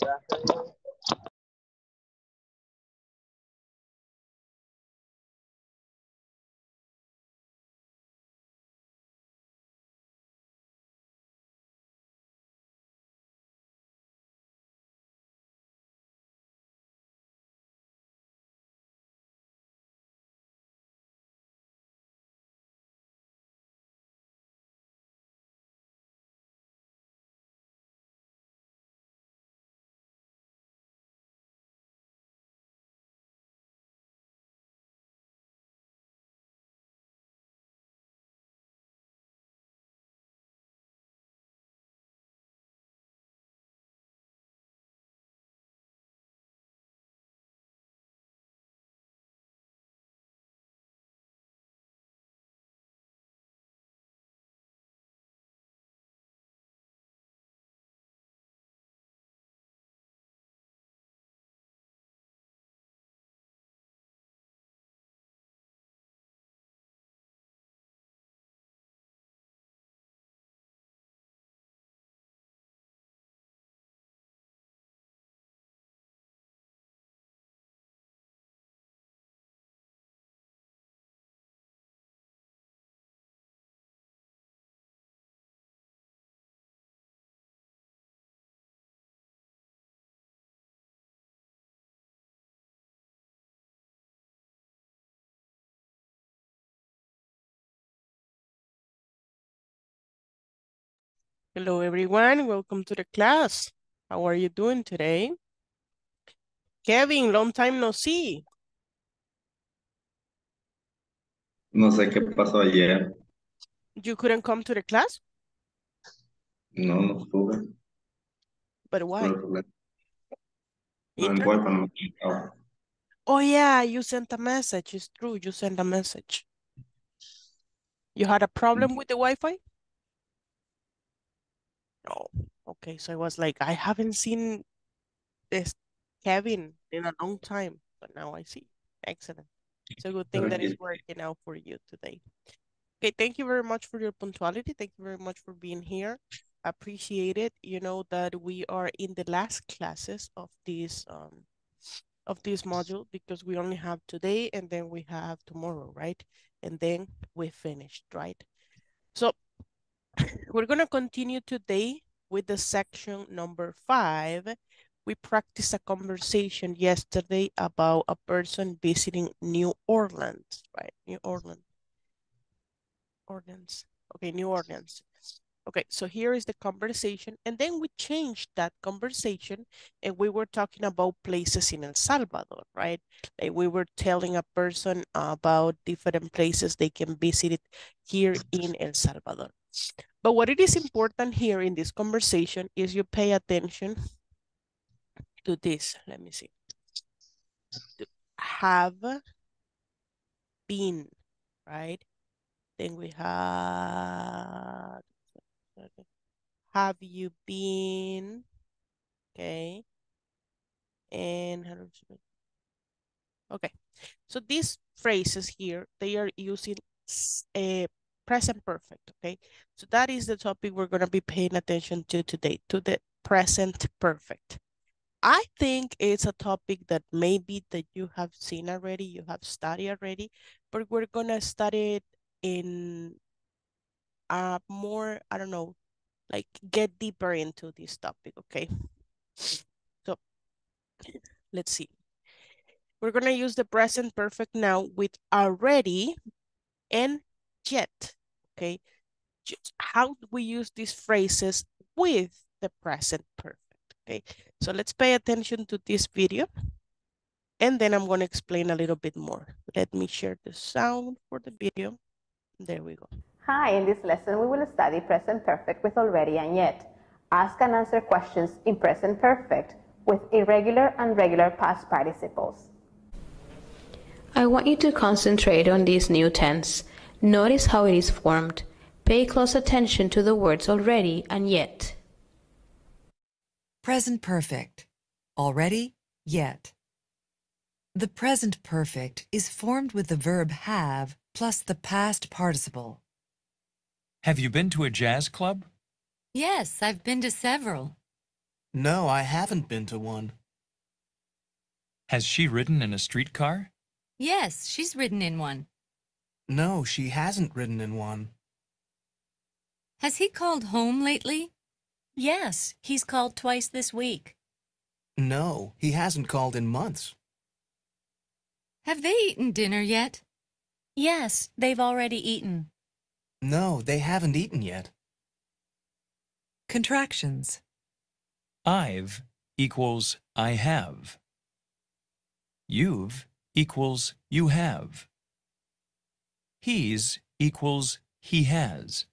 Gracias. Hello, everyone. Welcome to the class. How are you doing today? Kevin, long time no see. No sé qué pasó ayer. You couldn't come to the class? No, no estuve. But why? Tuve. No Inter- importa, no me conectaba. Oh, yeah, you sent a message. It's true. You sent a message. You had a problem mm. with the Wi-Fi? No. Okay, so I was like, I haven't seen this Kevin in a long time, but now I see. Excellent. It's a good thing that is working out for you today. Okay, thank you very much for your punctuality. Thank you very much for being here. Appreciate it. You know that we are in the last classes of this um of this module because we only have today and then we have tomorrow, right? And then we finished, right? So we're gonna continue today with the section number five. We practiced a conversation yesterday about a person visiting New Orleans, right? New Orleans. Orleans. Okay, New Orleans. Okay, so here is the conversation. And then we changed that conversation and we were talking about places in El Salvador, right? Like we were telling a person about different places they can visit here in El Salvador. But what it is important here in this conversation is you pay attention to this. Let me see. Have been, right? Then we have, have you been, okay? And, okay. So these phrases here, they are using a present perfect, okay? So that is the topic we're gonna be paying attention to today, to the present perfect. I think it's a topic that maybe that you have seen already, you have studied already, but we're gonna study it in a more, I don't know, like get deeper into this topic, okay? So let's see. We're gonna use the present perfect now with already and yet, okay? Just how do we use these phrases with the present perfect, okay? So let's pay attention to this video and then I'm gonna explain a little bit more. Let me share the sound for the video. There we go. Hi, in this lesson we will study present perfect with already and yet. Ask and answer questions in present perfect with irregular and regular past participles. I want you to concentrate on this new tense. Notice how it is formed. Pay close attention to the words already and yet. Present perfect. Already, yet. The present perfect is formed with the verb have plus the past participle. Have you been to a jazz club? Yes, I've been to several. No, I haven't been to one. Has she ridden in a streetcar? Yes, she's ridden in one. No, she hasn't ridden in one. Has he called home lately? Yes, he's called twice this week. No, he hasn't called in months. Have they eaten dinner yet? Yes, they've already eaten. No, they haven't eaten yet. Contractions. I've equals I have. You've equals you have. He's equals he has.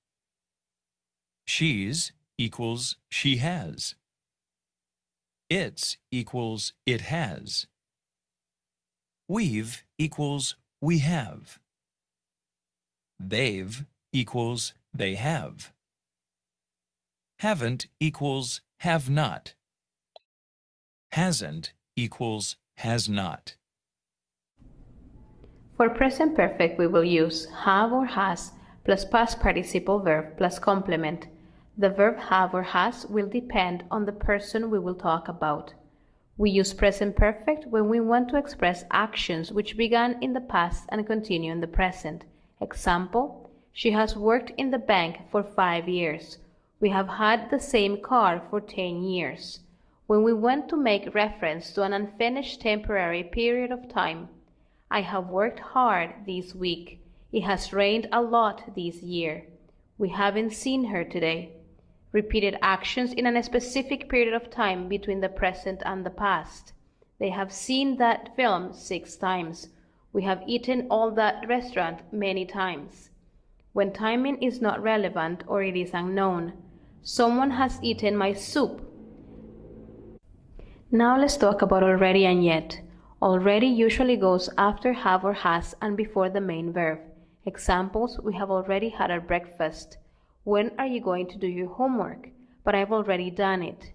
She's equals she has. It's equals it has. We've equals we have. They've equals they have. Haven't equals have not. Hasn't equals has not. For present perfect, we will use have or has plus past participle verb plus complement. The verb have or has will depend on the person we will talk about. We use present perfect when we want to express actions which began in the past and continue in the present. Example, she has worked in the bank for five years. We have had the same car for 10 years. When we want to make reference to an unfinished temporary period of time, I have worked hard this week. It has rained a lot this year. We haven't seen her today. Repeated actions in a specific period of time between the present and the past. They have seen that film six times. We have eaten all that restaurant many times. When timing is not relevant or it is unknown, someone has eaten my soup. Now let's talk about already and yet. Already usually goes after have or has and before the main verb. Examples, we have already had our breakfast. When are you going to do your homework? But I've already done it.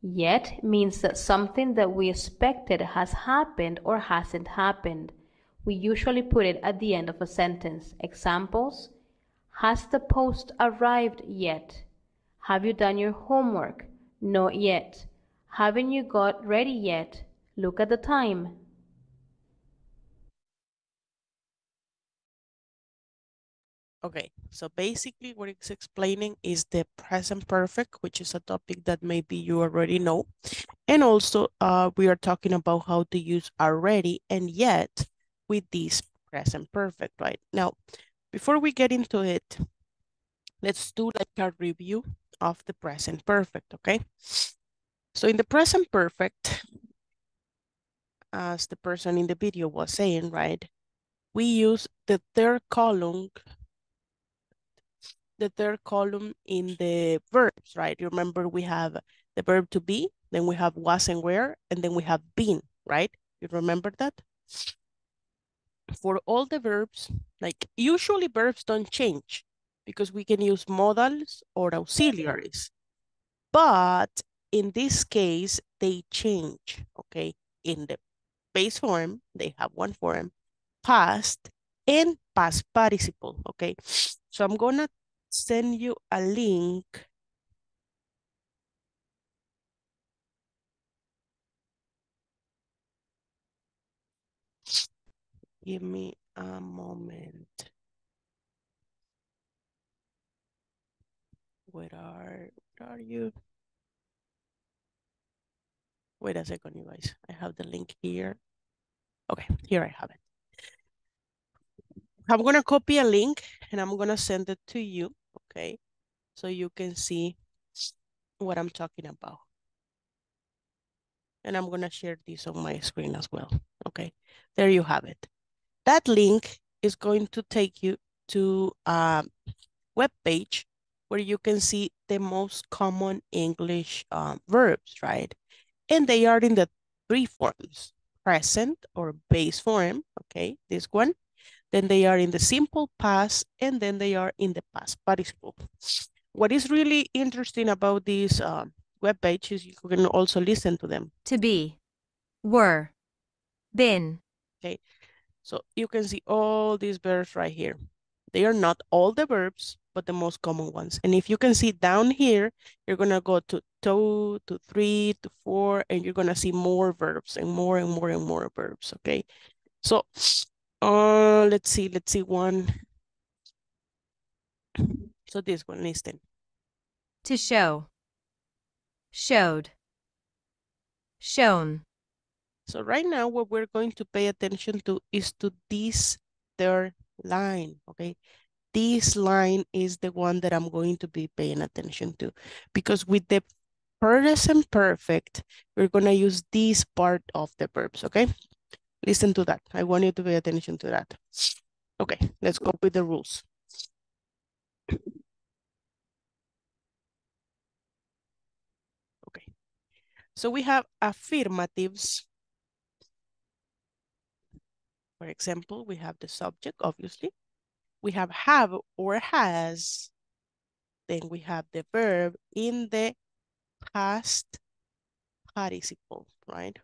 Yet means that something that we expected has happened or hasn't happened. We usually put it at the end of a sentence. Examples, has the post arrived yet? Have you done your homework? Not yet. Haven't you got ready yet? Look at the time. Okay, so basically what it's explaining is the present perfect, which is a topic that maybe you already know. And also uh, we are talking about how to use already and yet with this present perfect, right? Now, before we get into it, let's do like a review of the present perfect, okay? So in the present perfect, as the person in the video was saying, right? We use the third column the third column in the verbs, right? You remember we have the verb to be, then we have was and were, and then we have been, right? You remember that? For all the verbs, like usually verbs don't change because we can use modals or auxiliaries. But in this case, they change, okay? In the base form, they have one form, past and past participle, okay? So I'm gonna send you a link. Give me a moment. Where are, where are you? Wait a second, you guys. I have the link here. Okay, here I have it. I'm gonna copy a link and I'm gonna send it to you, okay? So you can see what I'm talking about. And I'm gonna share this on my screen as well, okay? There you have it. That link is going to take you to a web page where you can see the most common English um, verbs, right? And they are in the three forms, present or base form, okay, this one. Then they are in the simple past, and then they are in the past participle. What is really interesting about this uh, web page is you can also listen to them. To be, were, been. Okay, so you can see all these verbs right here. They are not all the verbs, but the most common ones. And if you can see down here, you're gonna go to two, to three, to four, and you're gonna see more verbs and more and more and more verbs, okay? So, uh, let's see, let's see one. So this one, listen. To show. Showed. Shown. So right now, what we're going to pay attention to is to this third line, okay? This line is the one that I'm going to be paying attention to because with the present perfect, we're gonna use this part of the verbs, okay? Listen to that. I want you to pay attention to that. Okay, let's go with the rules. Okay, so we have affirmatives For example, we have the subject, obviously. We have have or has. Then we have the verb in the past participle, right?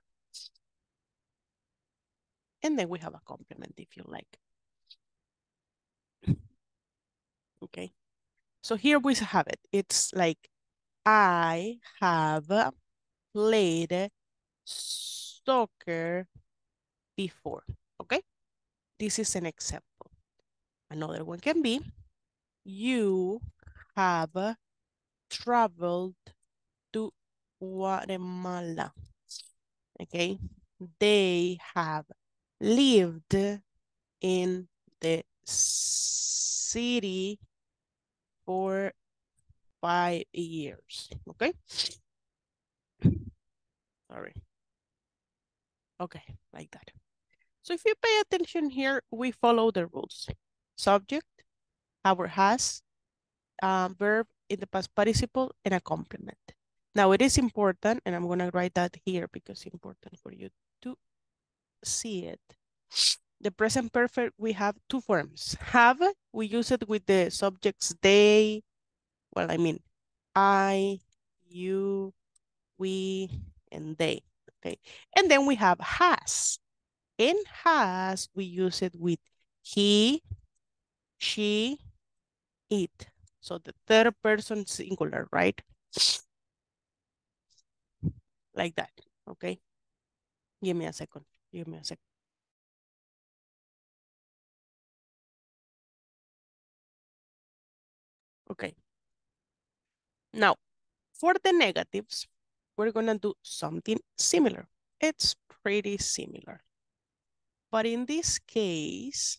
And then we have a complement if you like. Okay. So here we have it. It's like, I have played soccer before. Okay, this is an example. Another one can be, you have traveled to Guatemala. Okay, they have lived in the city for five years. Okay. Sorry. Okay, like that. So if you pay attention here, we follow the rules. Subject, our has, um, verb in the past participle, and a complement. Now it is important, and I'm gonna write that here because it's important for you to see it. The present perfect, we have two forms. Have, we use it with the subjects they, well, I mean, I, you, we, and they, okay? And then we have has. In has, we use it with he, she, it. So the third person singular, right? Like that, okay? Give me a second, give me a second. Okay. Now, for the negatives, we're gonna do something similar. It's pretty similar. But in this case,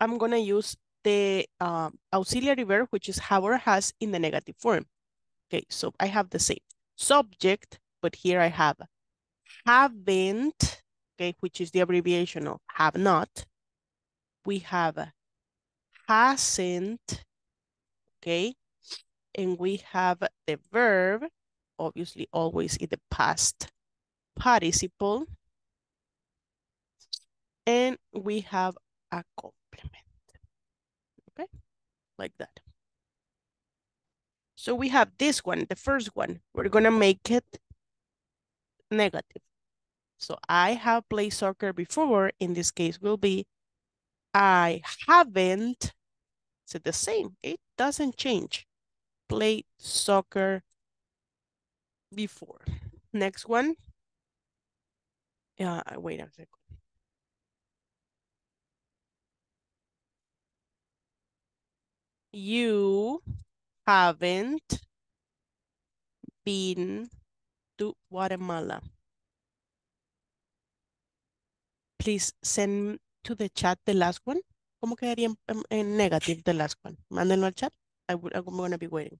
I'm going to use the um, auxiliary verb, which is have or has in the negative form. Okay, so I have the same subject, but here I have haven't, okay, which is the abbreviation of have not. We have hasn't, okay, and we have the verb, obviously always in the past participle. And we have a complement. Okay, like that. So we have this one, the first one. We're to make it negative. So I have played soccer before. In this case will be I haven't. It's the same. It doesn't change. Played soccer before. Next one. Yeah, wait a second. You haven't been to Guatemala. Please send to the chat the last one. ¿Cómo quedaría en, en negative the last one? Mándenlo al chat. I will, I'm going to be waiting.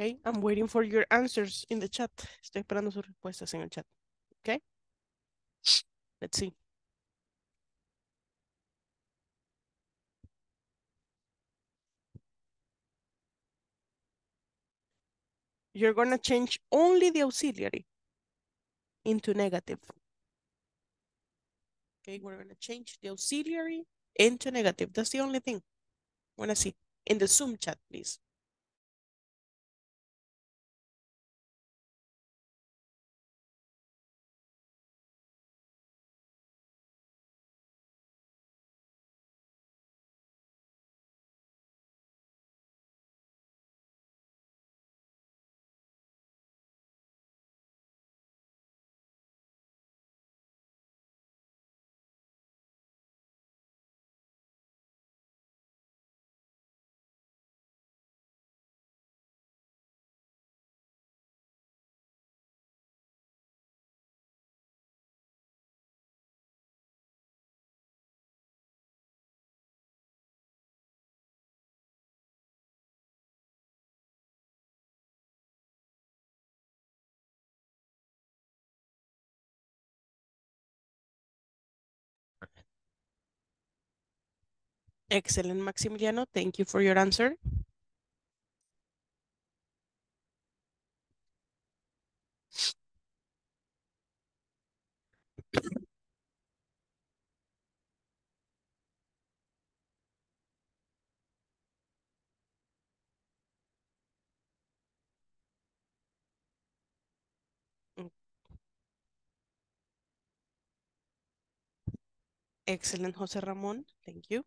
Okay, I'm waiting for your answers in the chat. Estoy esperando sus respuestas en el chat. Okay? Let's see. you're going to change only the auxiliary into negative. Okay, we're going to change the auxiliary into negative. That's the only thing. I want to see in the Zoom chat, please. Excellent, Maximiliano. Thank you for your answer. Excellent, Jose Ramon. Thank you.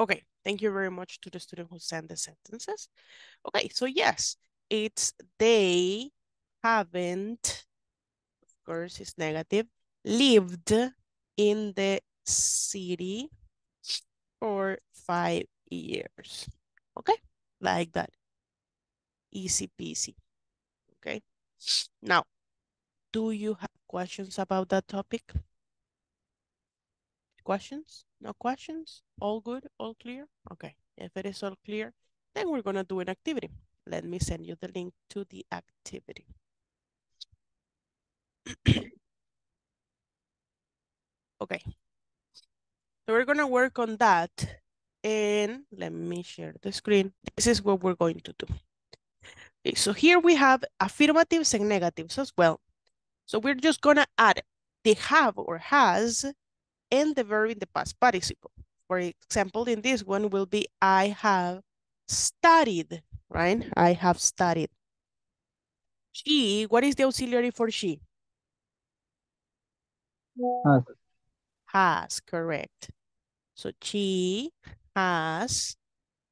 Okay, thank you very much to the student who sent the sentences. Okay, so yes, it's they haven't, of course it's negative, lived in the city for five years. Okay, like that. Easy peasy. Okay, now, do you have questions about that topic? Questions? No questions? All good? All clear? Okay. If it is all clear, then we're going to do an activity. Let me send you the link to the activity. okay. So we're going to work on that. And let me share the screen. This is what we're going to do. Okay, so here we have affirmatives and negatives as well. So we're just going to add the have or has and the verb in the past participle. For example, in this one will be I have studied, right? I have studied. She, what is the auxiliary for she? Has. Has, correct. So she has,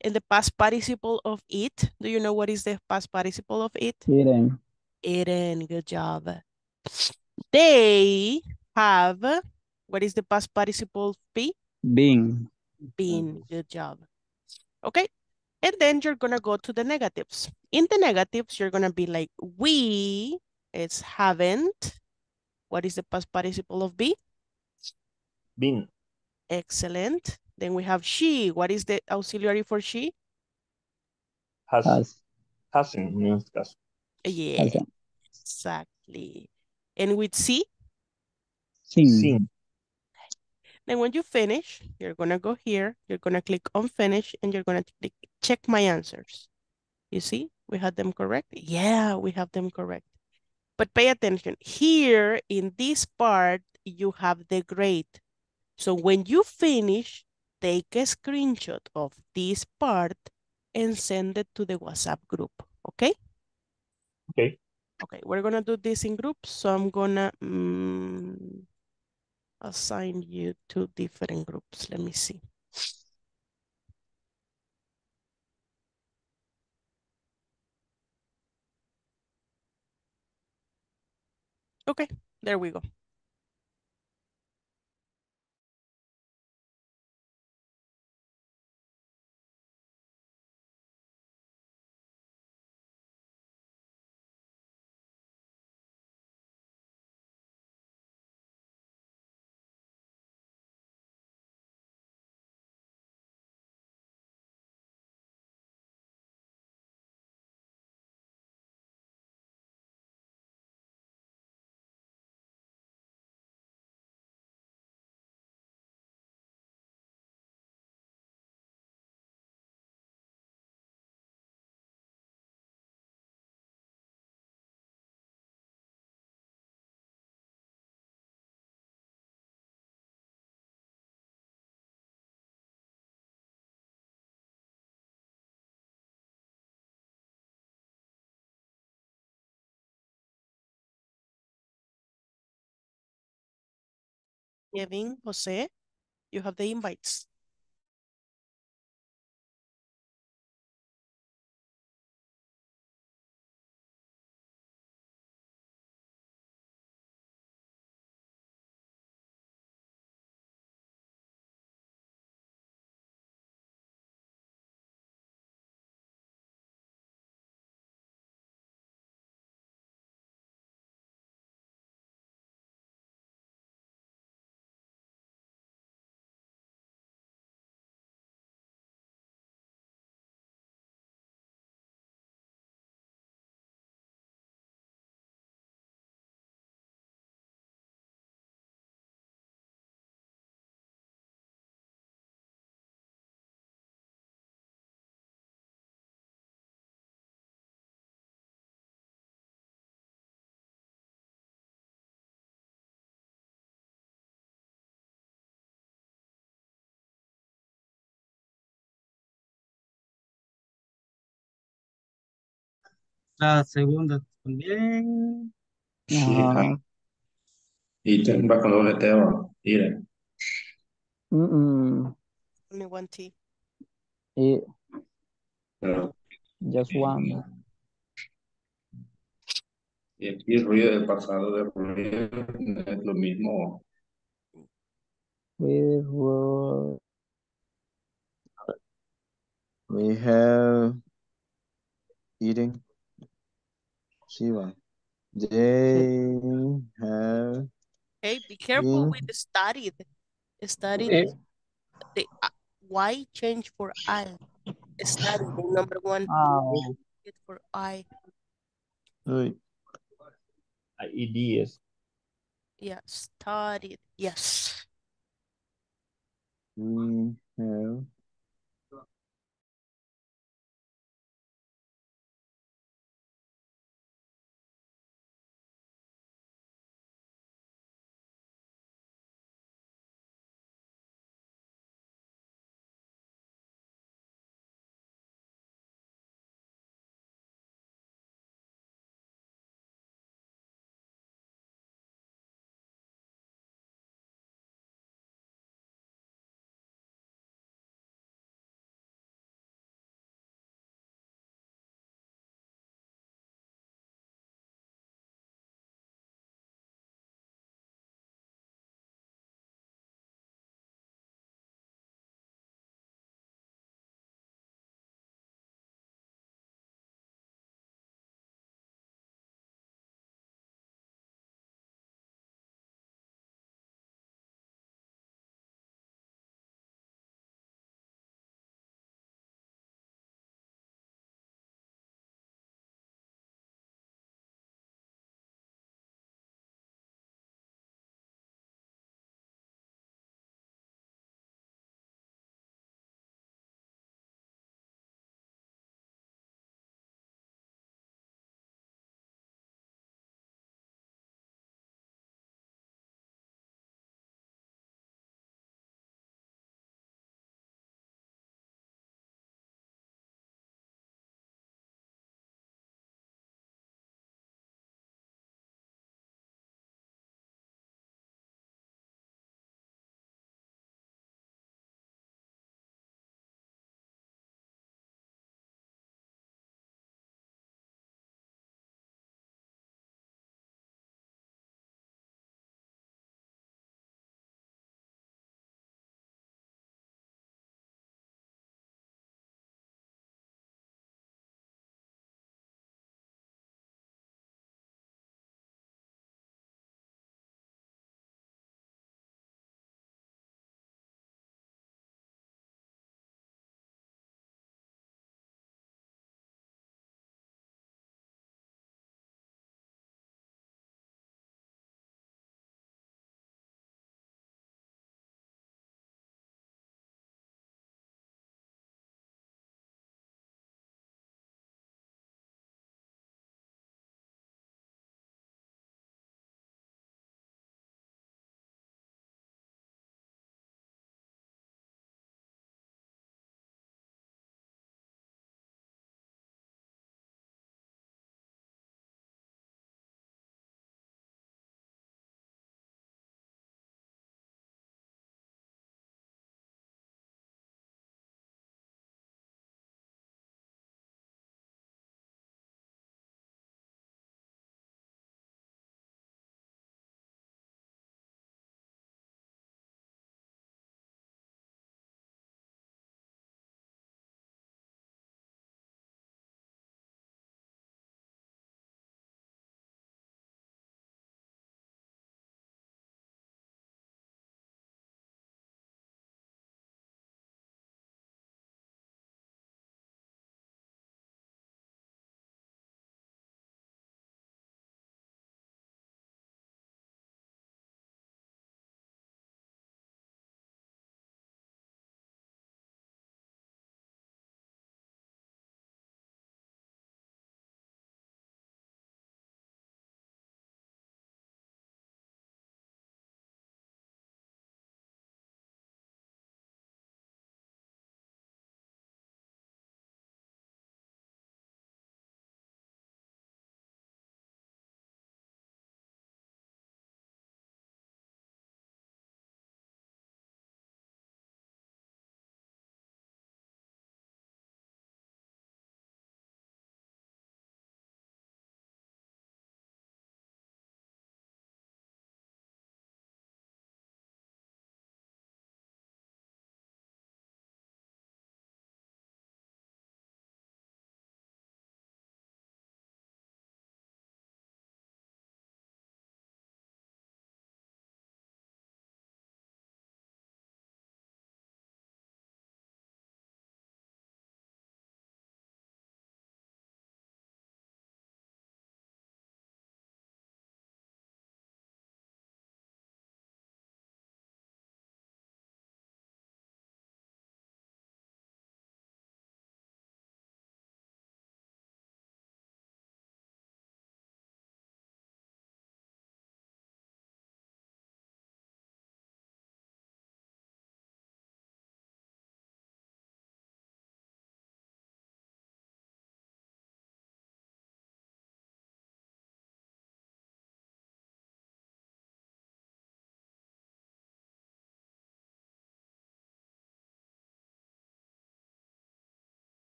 in the past participle of it, do you know what is the past participle of it? Eaten. Eaten, good job. They have what is the past participle of be? Being. Been. Good job. Okay. And then you're going to go to the negatives. In the negatives, you're going to be like, we, it's haven't. What is the past participle of be? Been. Excellent. Then we have she. What is the auxiliary for she? Has. Has. Hasn't en este. Yeah, Hasn't. exactly. And with C, Seen. Seen. Then when you finish, you're going to go here, you're going to click on finish and you're going to click check my answers. You see, we had them correct. Yeah, we have them correct. But pay attention here in this part, you have the grade. So when you finish, take a screenshot of this part and send it to the WhatsApp group. Okay? Okay. Okay, we're going to do this in groups. So I'm going to... Mm, Assign you to different groups. Let me see. Okay, there we go. Kevin, Jose, you have the invites. La segunda también. Hija. Ítem va con doble T o ire. Mm-mm. Only one T. Eh, Pero, just one. y aquí ruido del pasado de ruido no es lo mismo. We were We have eating. Shiva. They have Hey, be careful been with the studied. Studied, the uh, Y change for I. Studied, the number one. Oh. For I. Uy, IEDs. Yeah, studied. Yes. we have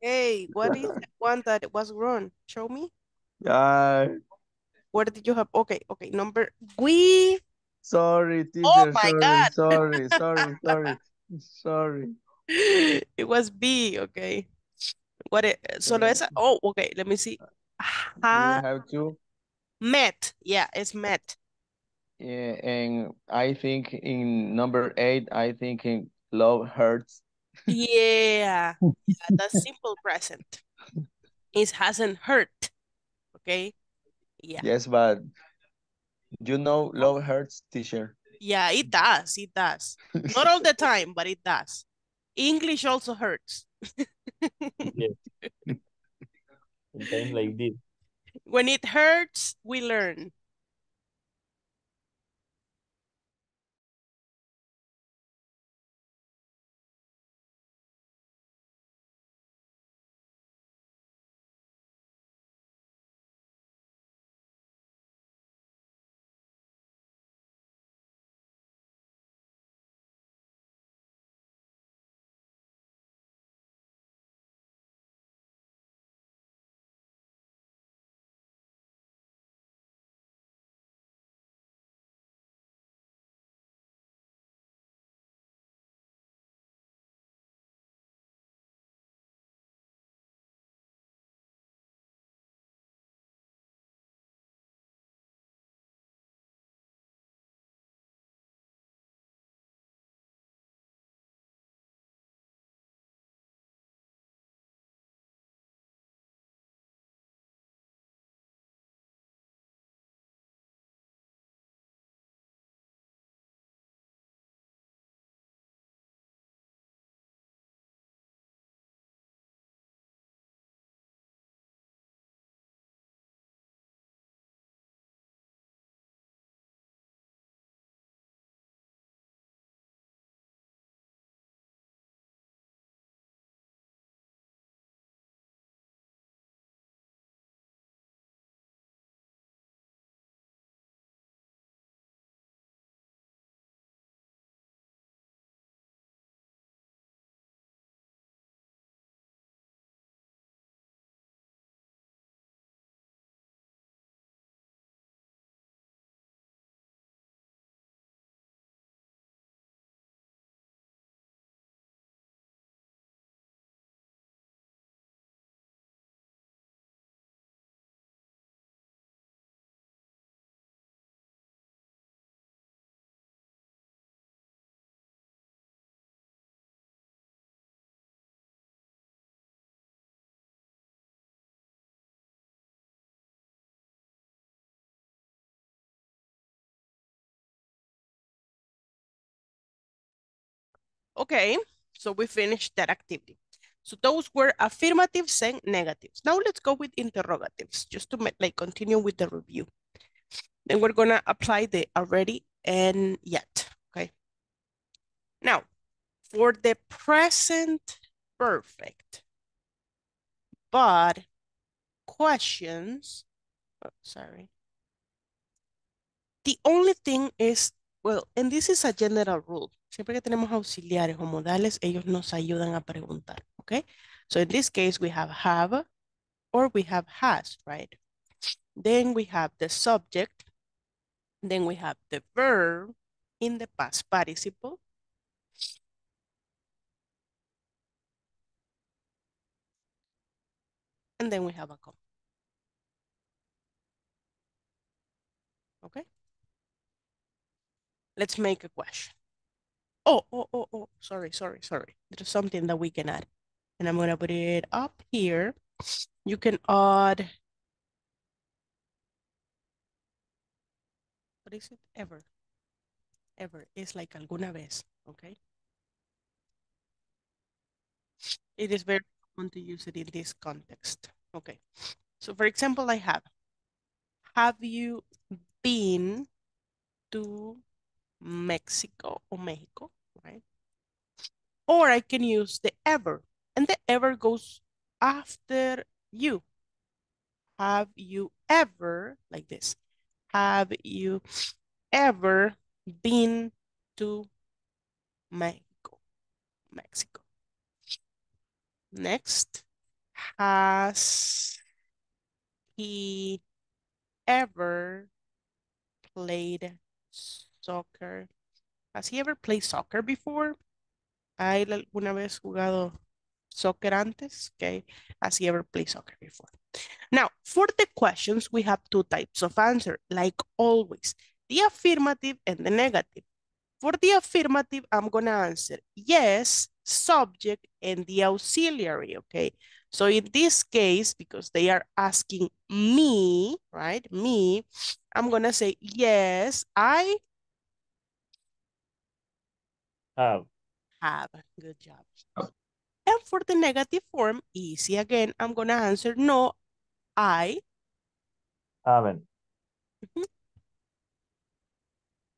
Hey, what is the one that was wrong? Show me. Ah, Where did you have? Okay, okay. Number we. sorry, teacher. Oh my sorry, God. sorry, sorry, sorry, sorry. It was B. Okay. What? It, solo esa. Oh, okay. Let me see. Ha, have to. met. Yeah, it's met. Yeah, and I think in number eight, I think in love hurts. Yeah, yeah. That's simple present. It hasn't hurt. Okay. Yeah. Yes, but you know love hurts, teacher. Yeah, it does. It does. Not all the time, but it does. English also hurts. Yes. Sometimes like this. When it hurts, we learn. Okay, so we finished that activity. So those were affirmatives and negatives. Now let's go with interrogatives, just to like continue with the review. Then we're gonna apply the already and yet, okay? Now, for the present perfect, but questions, oh, sorry. The only thing is, well, and this is a general rule. Siempre que tenemos auxiliares o modales, ellos nos ayudan a preguntar, okay? So in this case, we have have or we have has, right? Then we have the subject. Then we have the verb in the past participle. And then we have a comma. Okay? Let's make a question. Oh, oh, oh, oh, sorry, sorry, sorry. There's something that we can add. And I'm gonna put it up here. You can add, what is it? Ever. Ever. It's like alguna vez, okay? It is very common to use it in this context. Okay. So for example, I have, have you been to Mexico or Mexico? Or I can use the ever, and the ever goes after you. Have you ever, like this, have you ever been to Mexico? Mexico. Next. Has he ever played soccer? Has he ever played soccer before? ¿Ha él alguna vez jugado soccer antes? Okay. Has he ever played soccer before? Now, for the questions, we have two types of answer, like always, the affirmative and the negative. For the affirmative, I'm going to answer yes, subject, and the auxiliary, okay? So in this case, because they are asking me, right, me, I'm going to say yes, I Have. Have. Good job. And for the negative form, easy again, I'm going to answer no, I. Haven't. Mhm.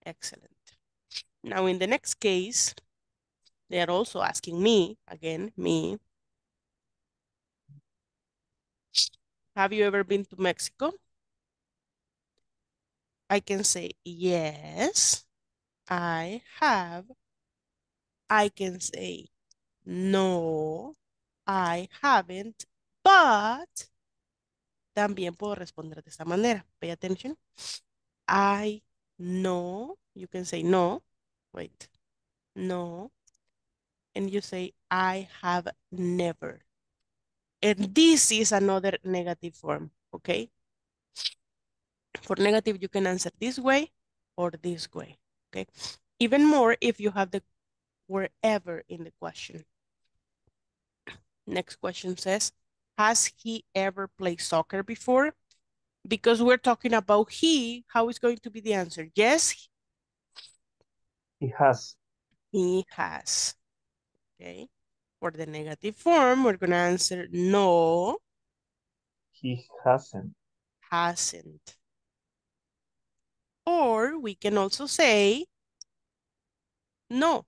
Excellent. Now in the next case, they are also asking me, again, me. Have you ever been to Mexico? I can say yes, I have. I can say no, I haven't, but también puedo responder de esta manera. Pay attention. I know, you can say no, wait, no, and you say I have never. And this is another negative form, okay? For negative, you can answer this way or this way, okay? Even more if you have the wherever in the question. Next question says, has he ever played soccer before? Because we're talking about he, how is going to be the answer? Yes, He has. he has. Okay. For the negative form, we're going to answer no, He hasn't. hasn't. Or we can also say no,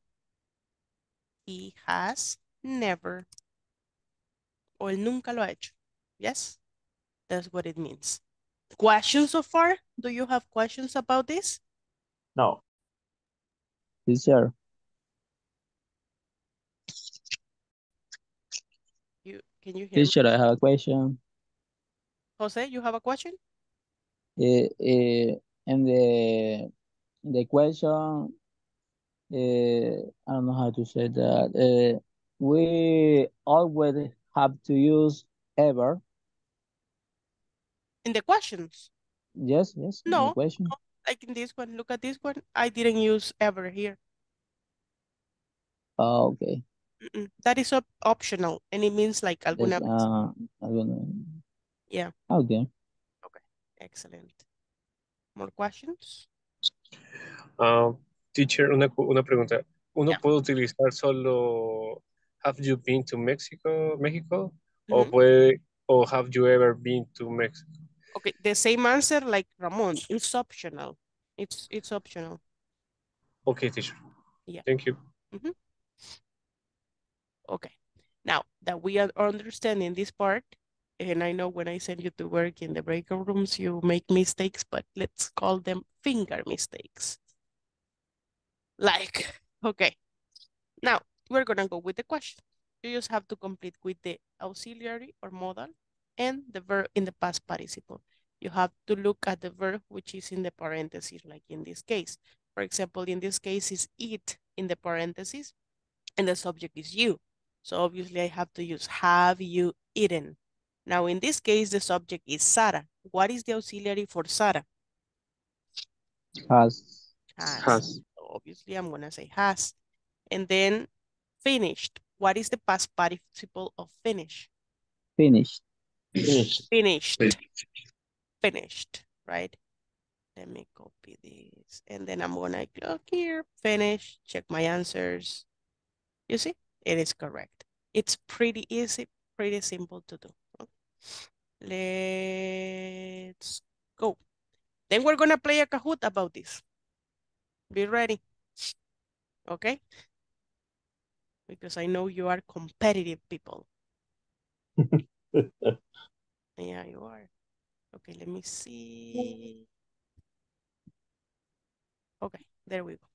he has never. O él nunca lo ha hecho. Yes, that's what it means. Questions so far? Do you have questions about this? No. Teacher, You Can you hear me? teacher, I have a question. Jose, you have a question? Eh, eh, in the the question, I don't know how to say that. Eh, we always have to use ever. In the questions? Yes, yes. in the No, question. no, like in this one, look at this one. I didn't use ever here. Oh, okay. Mm-mm. That is op optional and it means like alguna Yes, vez. uh, I don't know. Yeah, Okay. Okay, excellent. More questions? Ah, teacher, una, una pregunta. ¿Uno Yeah. puede utilizar solo have you been to Mexico, México? ¿O Mhm. puede, o have you ever been to Mexico? Okay, the same answer like Ramon. It's optional. It's it's optional. Okay, teacher. Yeah. Thank you. Mhm. Okay. Now that we are understanding this part, and I know when I send you to work in the breakout rooms, you make mistakes, but let's call them finger mistakes. Like, okay. Now we're gonna go with the question. You just have to complete with the auxiliary or modal and the verb in the past participle. You have to look at the verb which is in the parentheses, like in this case. For example, in this case is eat in the parentheses and the subject is you. So obviously I have to use have you eaten. Now in this case, the subject is Sarah. What is the auxiliary for Sarah? Has. Has. Has. So obviously I'm gonna say has. And then finished. What is the past participle of finish? Finished. Finished. Finished. Finished. Finished, right? Let me copy this. And then I'm gonna click here, finish, check my answers. You see, it is correct. It's pretty easy, pretty simple to do. Let's go. Then we're gonna play a Kahoot about this. Be ready. Okay? Because I know you are competitive people. Yeah, you are. Okay, let me see. Mm. Okay, there we go.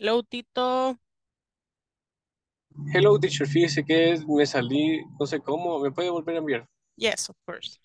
Hello, Tito. Hello, teacher. Fíjese que me salí, no sé cómo. ¿Me puede volver a enviar? Yes, of course.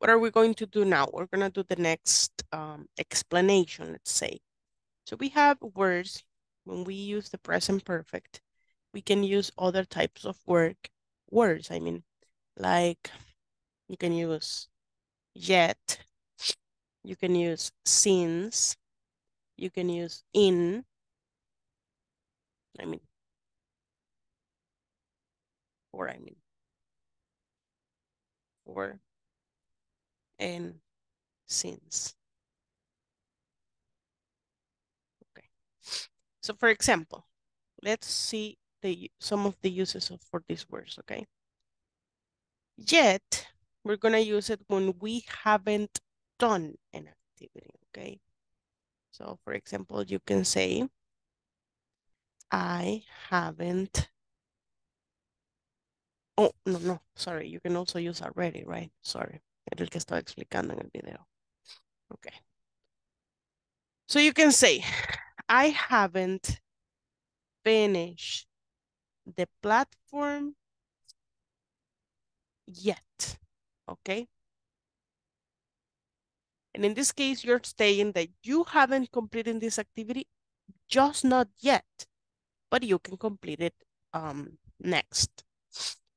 What are we going to do now? We're going to do the next um, explanation, let's say. So we have words, when we use the present perfect, we can use other types of work words. I mean, like you can use yet, you can use since, you can use in. I mean, or I mean, or and since. Okay. So for example, let's see the some of the uses of, for these words, okay? Yet, we're gonna use it when we haven't done an activity, okay? So for example, you can say, I haven't Oh, no, no, sorry. You can also use already, right? Sorry. Era el que estaba explicando en el video. Okay. So you can say, I haven't finished the platform yet. Okay. And in this case, you're saying that you haven't completed this activity, just not yet, but you can complete it um, next.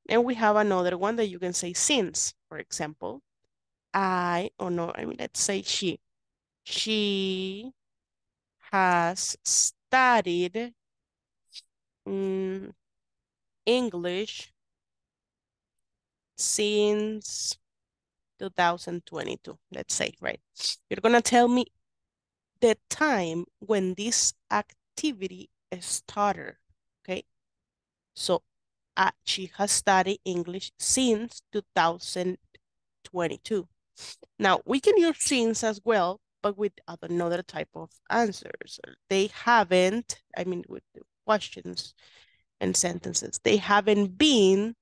And we have another one that you can say since, for example. I, or no, I mean, let's say she. She has studied um, English since 2022, let's say, right? You're going to tell me the time when this activity started, okay? So uh, she has studied English since 2022. Now, we can use since as well, but with another type of answers. They haven't, I mean, with questions and sentences, they haven't been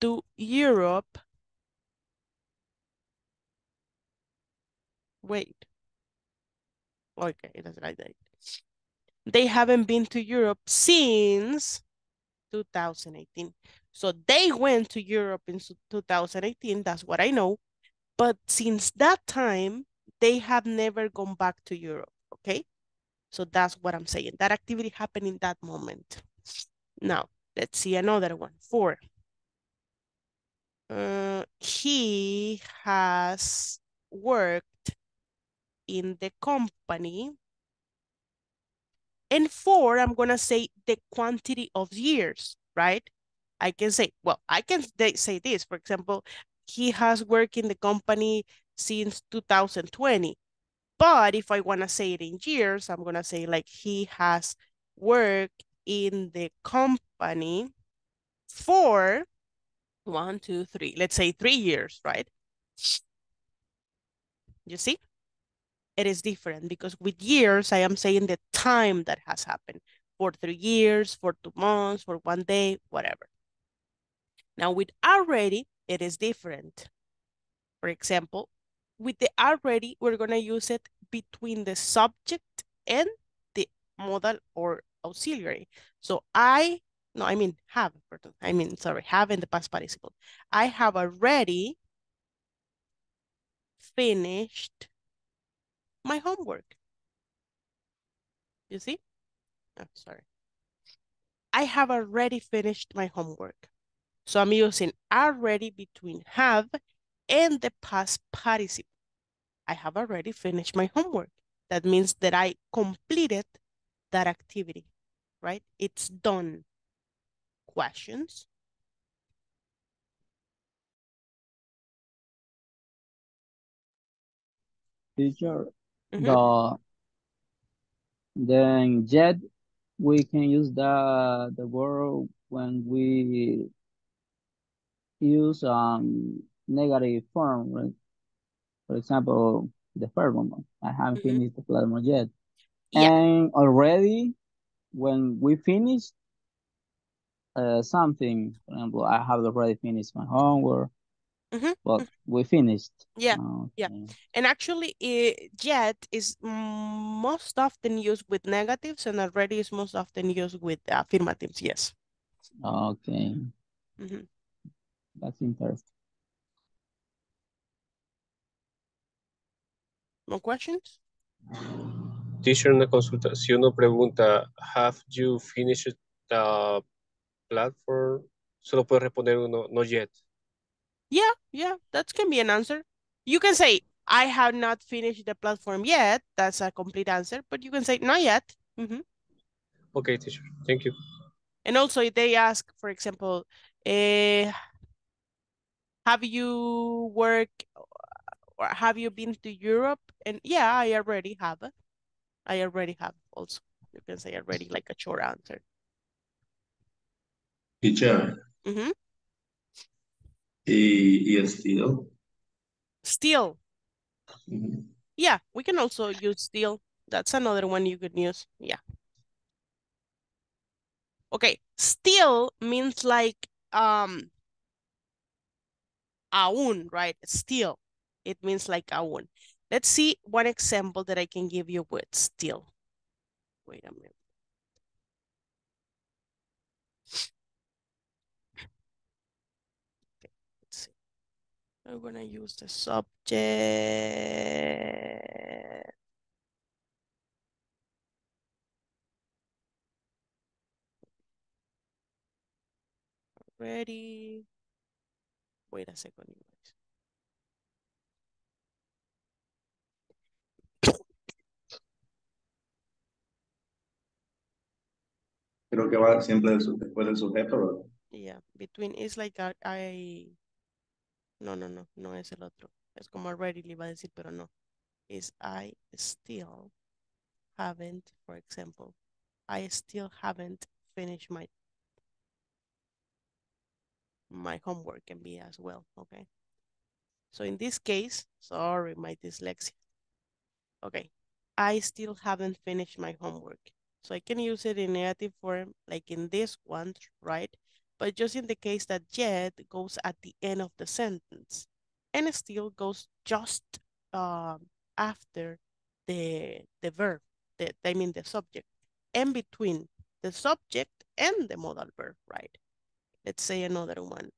to Europe. Wait. Okay, that's right. They haven't been to Europe since 2018. So they went to Europe in 2018, that's what I know. But since that time, they have never gone back to Europe, okay? So that's what I'm saying. That activity happened in that moment. Now, let's see another one. Four. Uh, he has worked in the company and four, I'm going to say the quantity of years, right? I can say, well, I can say this, for example, he has worked in the company since 2020. But if I want to say it in years, I'm going to say like he has worked in the company for one, two, three, let's say three years, right? You see? it is different because with years, I am saying the time that has happened for three years, for two months, for one day, whatever. Now with already, it is different. For example, with the already, we're going to use it between the subject and the modal or auxiliary. So I, no, I mean have, I mean, sorry, have in the past participle. I have already finished my homework. You see? Oh, sorry. I have already finished my homework. So I'm using already between have and the past participle. I have already finished my homework. That means that I completed that activity, right? It's done. Questions? Teacher, Mm-hmm. the then yet we can use the the word when we use um negative form right? for example the first one i haven't Mm-hmm. finished the platform yet Yeah. and already when we finish uh something for example i have already finished my homework Mm-hmm. but we finished Yeah, yeah. And actually, it, yet is most often used with negatives and already is most often used with affirmatives, yes. okay Mhm. That's interesting More questions? Teacher, una consulta. Si uno pregunta, have you finished the platform? Solo puede responder uno, no yet. Yeah, yeah, that can be an answer. You can say, I have not finished the platform yet. That's a complete answer, but you can say, not yet. Mhm. Okay, teacher. Thank you. And also if they ask, for example, eh, have you worked or have you been to Europe? And yeah, I already have. I already have also. You can say already like a short answer. Teacher, Mhm. y, y still. Still. Ujú. Yeah, we can also use still. That's another one you could use. Yeah. Okay, still means like um aún, right? Still. It means like aún. Let's see one example that I can give you with still. Wait a minute. Okay, let's see. I'm gonna use the subject. Ready. Wait a second, you guys. Creo que va siempre después del sujeto, ¿verdad? Yeah, between is like I. No, no, no, no es el otro. Es como already le iba a decir, pero no. Is I still haven't, for example, I still haven't finished my my homework can be as well, okay? So in this case, sorry, my dyslexia. Okay, I still haven't finished my homework. So I can use it in negative form, like in this one, right? But just in the case that yet goes at the end of the sentence and it still goes just um, after the, the verb, the, I mean the subject, and between the subject and the modal verb, right? Let's say another one.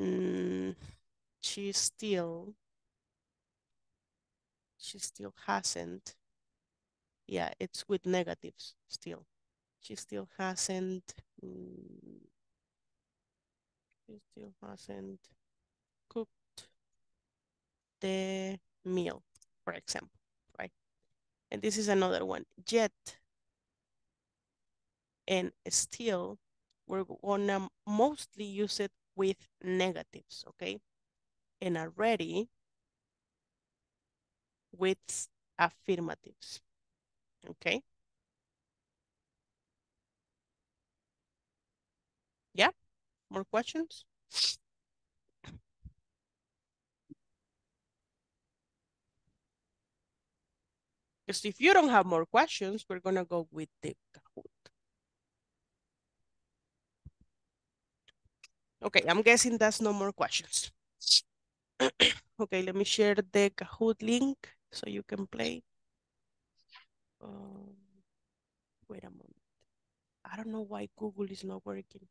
Mm, she still, she still hasn't. Yeah, it's with negatives still. She still hasn't. mm, she still hasn't cooked the meal, for example, right? And this is another one. Yet and still, we're gonna mostly use it with negatives, okay? And already with affirmatives, okay? Yeah, more questions? Because if you don't have more questions, we're gonna go with the Okay, I'm guessing that's no more questions. okay, let me share the Kahoot link so you can play. Um, wait a moment. I don't know why Google is not working.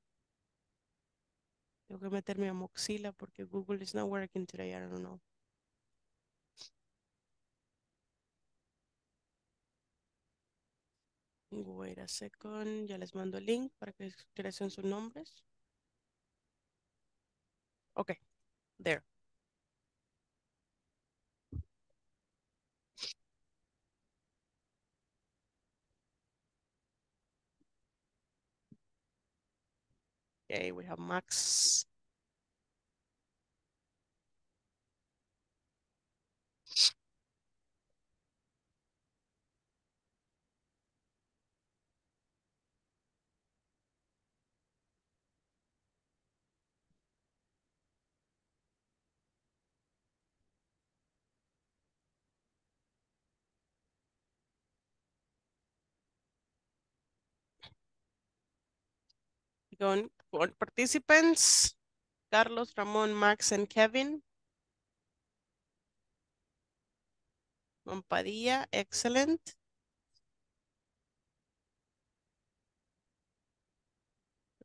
Tengo que meterme a Mozilla porque Google is not working today. I don't know. Wait a second. Ya les mando el link para que utilicen sus nombres. Okay, there. Okay, we have Max. For participants, Carlos, Ramon, Max, and Kevin. Mompadilla, excellent.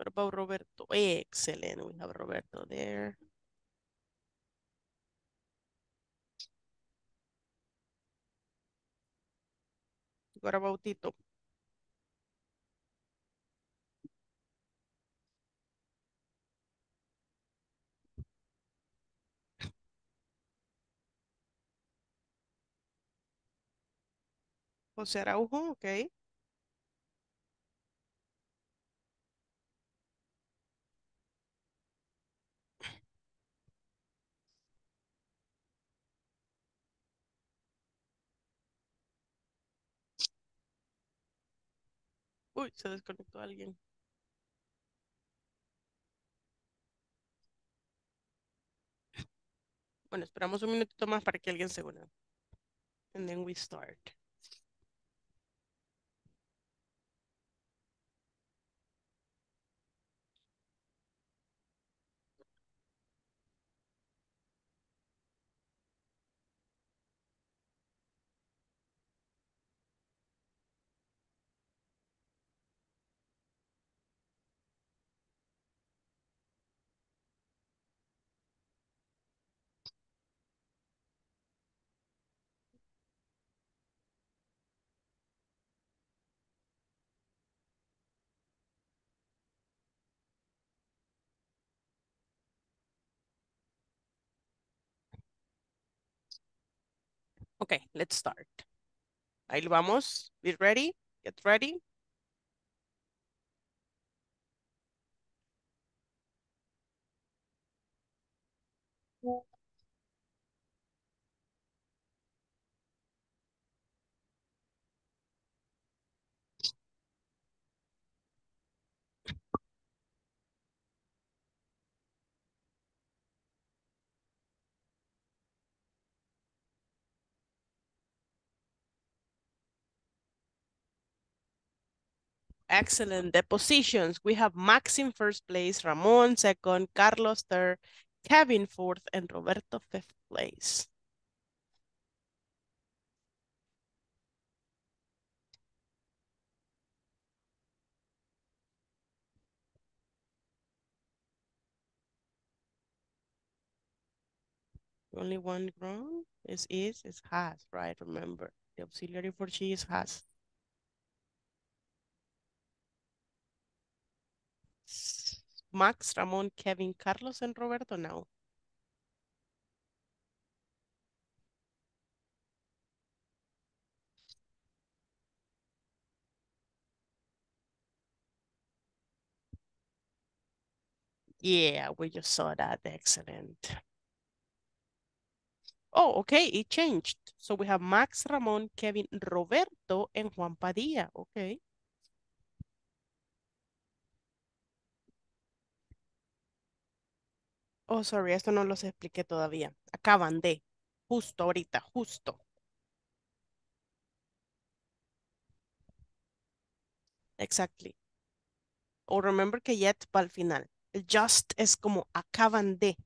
About Roberto? Excellent. We have Roberto there. What about Tito? José Araujo, ok. Uy, se desconectó alguien. Bueno, esperamos un minutito más para que alguien se una. And then we start. Okay, let's start. Ahí vamos. Be ready. Get ready. Excellent. The positions, we have Max in first place, Ramon second, Carlos third, Kevin fourth, and Roberto fifth place. Only one ground is is, is has, right? Remember, the auxiliary for she is has. Max, Ramon, Kevin, Carlos, and Roberto now. Yeah, we just saw that. Excellent. Oh, okay, it changed. So we have Max, Ramon, Kevin, Roberto, and Juan Padilla. Okay. Oh, sorry, esto no los expliqué todavía. Acaban de. Justo ahorita, justo. Exactly. O remember que yet va al final. El just es como acaban de.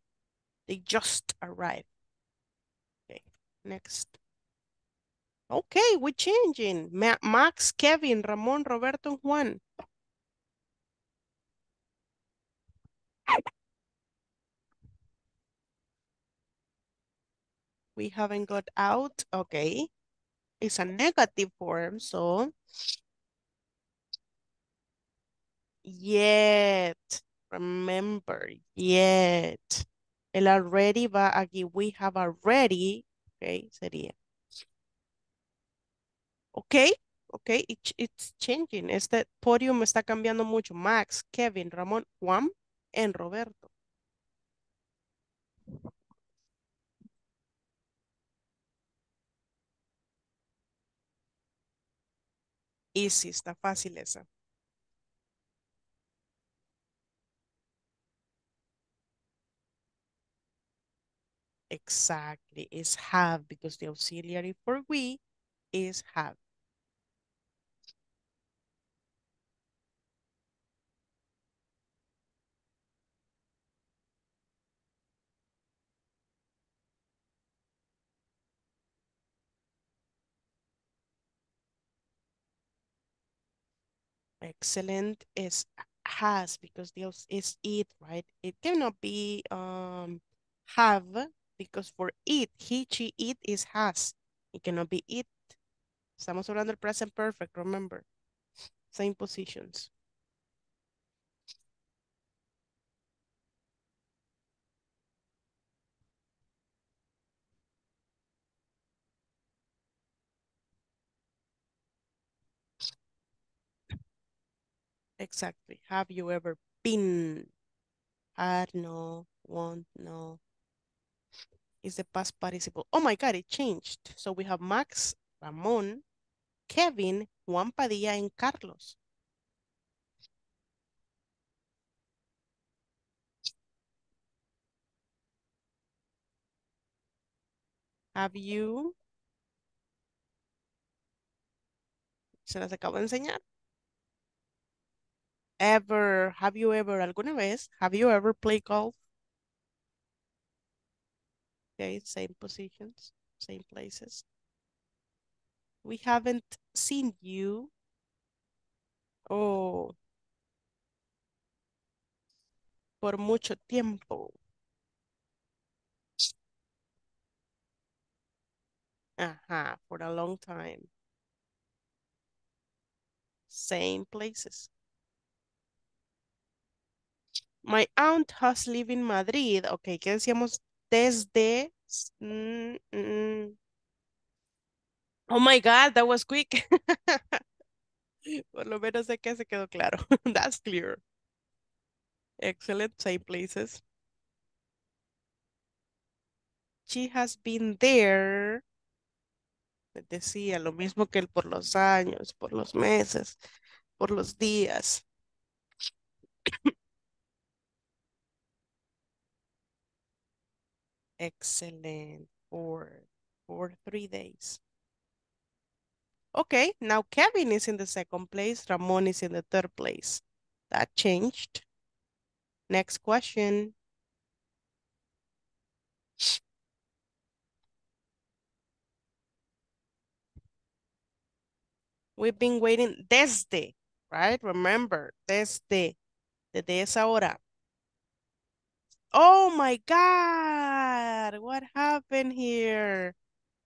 They just arrived. Okay, next. Okay, we're changing. Ma Max, Kevin, Ramon, Roberto, Juan. We haven't got out. Okay. It's a negative form, so yet. Remember, yet. El already va aquí. We have already. Okay, sería. Okay, okay, it, it's changing. Este podium está cambiando mucho. Max, Kevin, Ramón, Juan, and Roberto. Easy, está fácil esa. Exactly, is have because the auxiliary for we is have. Excellent is has because the is it, right? It cannot be um have because for it, he, she, it is has. It cannot be it. Estamos hablando del present perfect, remember. Same positions. Exactly. Have you ever been? Had, no, want, no. Is the past participle. Oh my God, it changed. So we have Max, Ramon, Kevin, Juan Padilla, and Carlos. Have you? Se las acabo de enseñar. Ever, have you ever, alguna vez, have you ever played golf? Okay, same positions, same places. We haven't seen you. Oh. Por mucho tiempo. Ajá, for a long time. Same places. My aunt has lived in Madrid. Ok, ¿qué decíamos? Desde... Mm, mm. Oh my God, that was quick. Por lo menos sé que se quedó claro. That's clear. Excellent, same places. She has been there. Decía lo mismo que el por los años, por los meses, por los días. Excellent. For, for three days. Okay, now Kevin is in the second place. Ramon is in the third place. That changed. Next question. We've been waiting desde, right? Remember, desde, desde esa hora. Oh my God, what happened here?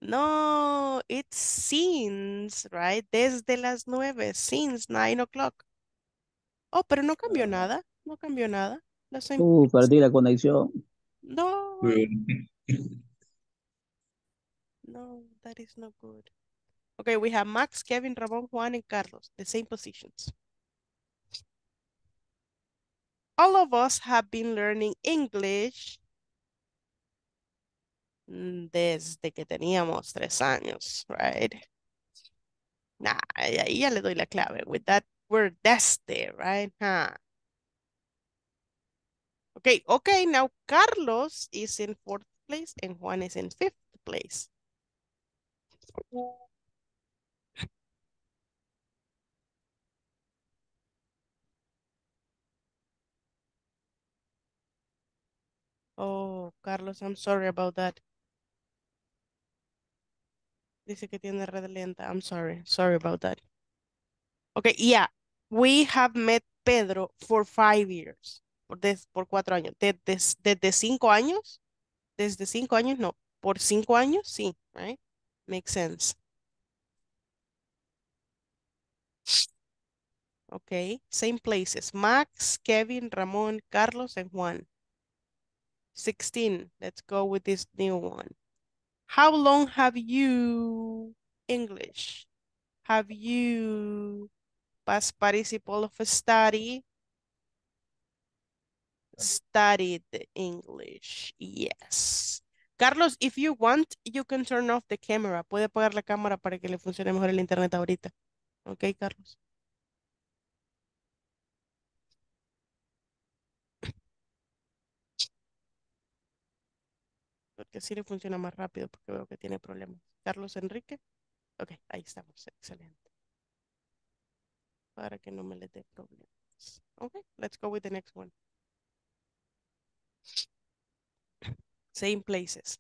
No, it's since, right? Desde las nueve, since nine o'clock. Oh, pero no cambió nada, no cambió nada. La same- Uh, perdí la conexión. No, no, that is not good. Okay, we have Max, Kevin, Ramon, Juan, and Carlos, the same positions. All of us have been learning English mm, desde que teníamos tres años, right? Nah, ahí ya le doy la clave. With that word desde, right? Huh. Okay, okay, now Carlos is in fourth place and Juan is in fifth place. Oh, Carlos, I'm sorry about that. Dice que tiene red lenta. I'm sorry. Sorry about that. Okay, yeah. We have met Pedro for five years. Por, des- por cuatro años. De- des- desde cinco años. Desde cinco años, no. Por cinco años, sí. Right? Makes sense. Okay. Same places. Max, Kevin, Ramon, Carlos, and Juan. 16. Let's go with this new one. How long have you English? Have you past participle of study? Studied English. Yes. Carlos, if you want, you can turn off the camera. Puede apagar la cámara para que le funcione mejor el internet ahorita. Ok, Carlos. Porque así le funciona más rápido porque veo que tiene problemas. Carlos Enrique. Ok, ahí estamos. Excelente. Para que no me le dé problemas. Ok, let's go with the next one. Same places.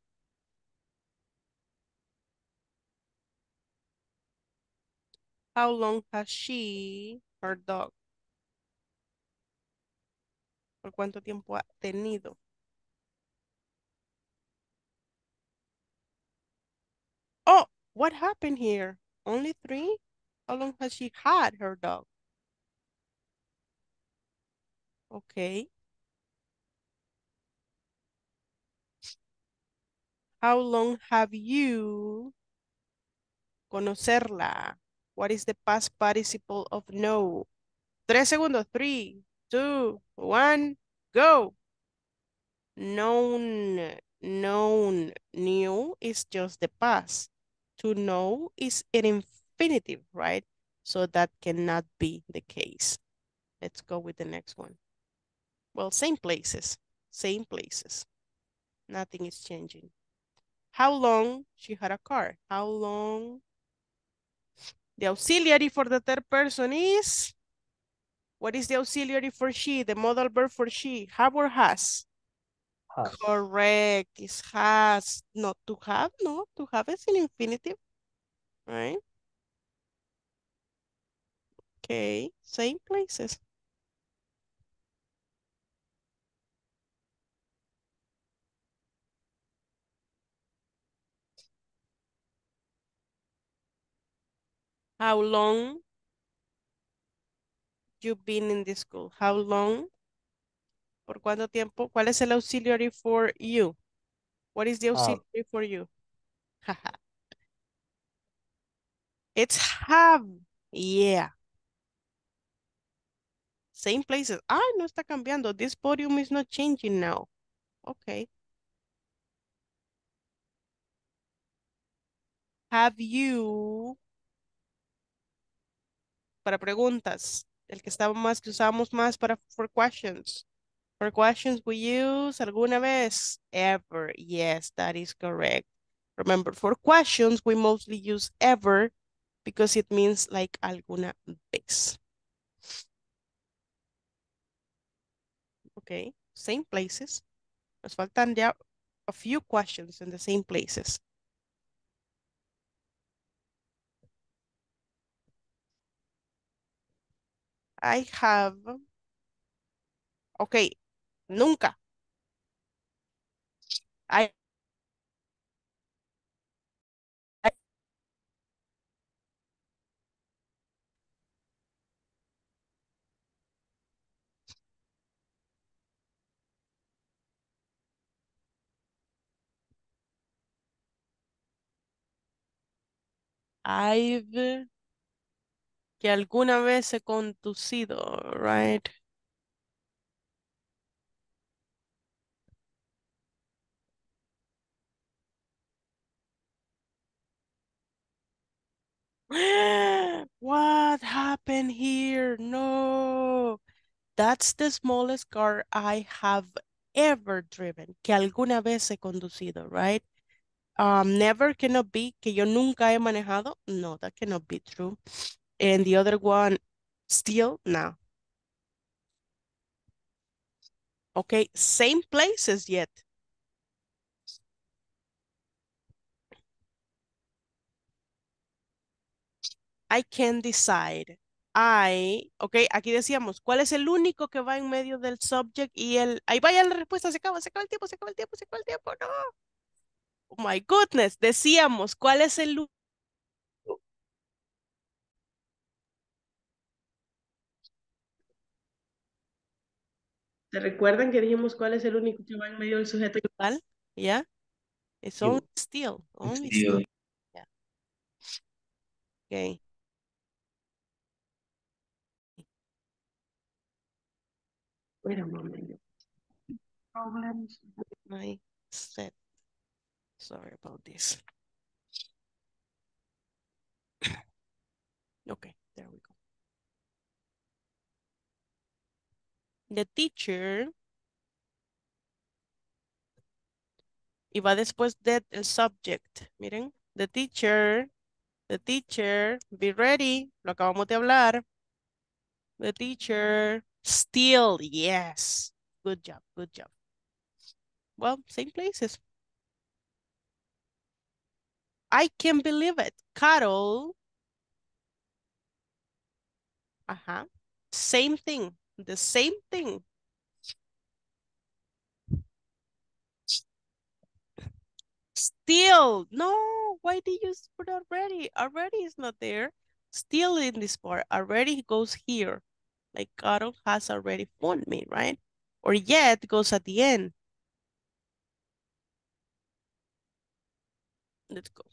How long has she, her dog? ¿Por cuánto tiempo ha tenido? Oh, what happened here? Only three? How long has she had her dog? Okay. How long have you conocerla? What is the past participle of know? Tres segundos. Three, two, one, go. Known, known, new is just the past. To know is an infinitive, right? So that cannot be the case. Let's go with the next one. Well, same places, same places. Nothing is changing. How long she had a car? How long? The auxiliary for the third person is? What is the auxiliary for she? The modal verb for she? Have or has? Has. Correct. It's has. Not to have, no. To have is an infinitive, right? Okay, same places. How long you've been in this school? How long? ¿Por cuánto tiempo? ¿Cuál es el auxiliary for you? What is the Have. auxiliary for you? It's have. Yeah. Same places. Ah, no está cambiando. This podium is not changing now. Okay. Have you para preguntas. El que estaba más, que usamos más para for questions. For questions we use alguna vez. Ever. Yes, that is correct. Remember, for questions we mostly use ever because it means like alguna vez. Okay, same places. Nos faltan ya a few questions in the same places. I have. Okay, nunca. I- I've que alguna vez he conducido, right? What happened here? No. That's the smallest car I have ever driven, que alguna vez he conducido, right? Um, never cannot be, que yo nunca he manejado. No, that cannot be true. And the other one, still, no. Okay, same places yet. I can decide. I, ok, aquí decíamos, ¿cuál es el único que va en medio del subject y el, ahí vaya la respuesta, se acaba, se acaba el tiempo, se acaba el tiempo, se acaba el tiempo, no. Oh my goodness, decíamos, ¿cuál es el único? ¿Se recuerdan que dijimos cuál es el único que va en medio del sujeto igual? ¿Ya? Es only still, only Still. still. Yeah. Okay. Wait a moment. Problems with my set. Sorry about this. Okay, there we go. The teacher. Y va después del subject. Miren, the teacher, the teacher, be ready. Lo acabamos de hablar. The teacher, still, yes. Good job, good job. Well, same places. I can't believe it. Carol. Uh-huh. Same thing. The same thing. Still, no, why did you put already? Already is not there. Still in this part, already goes here. Like Carol has already phoned me, right? Or yet goes at the end. Let's go.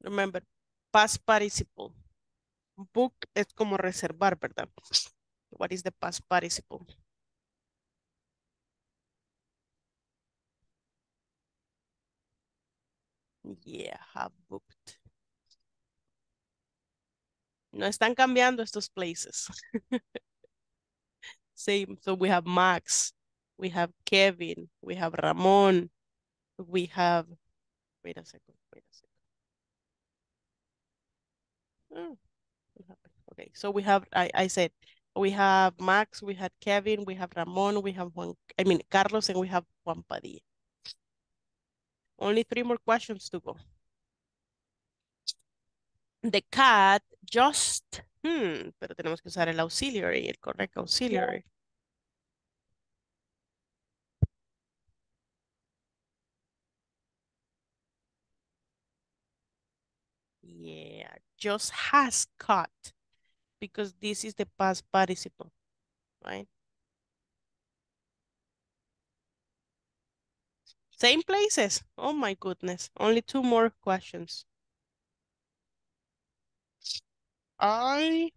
Remember, past participle. Book es como reservar, ¿verdad? What is the past participle? Yeah, have booked. No están cambiando estos places. Same. So we have Max, we have Kevin, we have Ramon, we have, wait a second, wait a second. Oh. Okay, so we have, I, I said, we have Max, we had Kevin, we have Ramon, we have Juan, I mean, Carlos, and we have Juan Padilla. Only three more questions to go. The cat just, hmm, pero tenemos que usar el auxiliary, el correct auxiliary. Yeah, just has caught because this is the past participle, right? Same places. Oh my goodness. Only two more questions. I.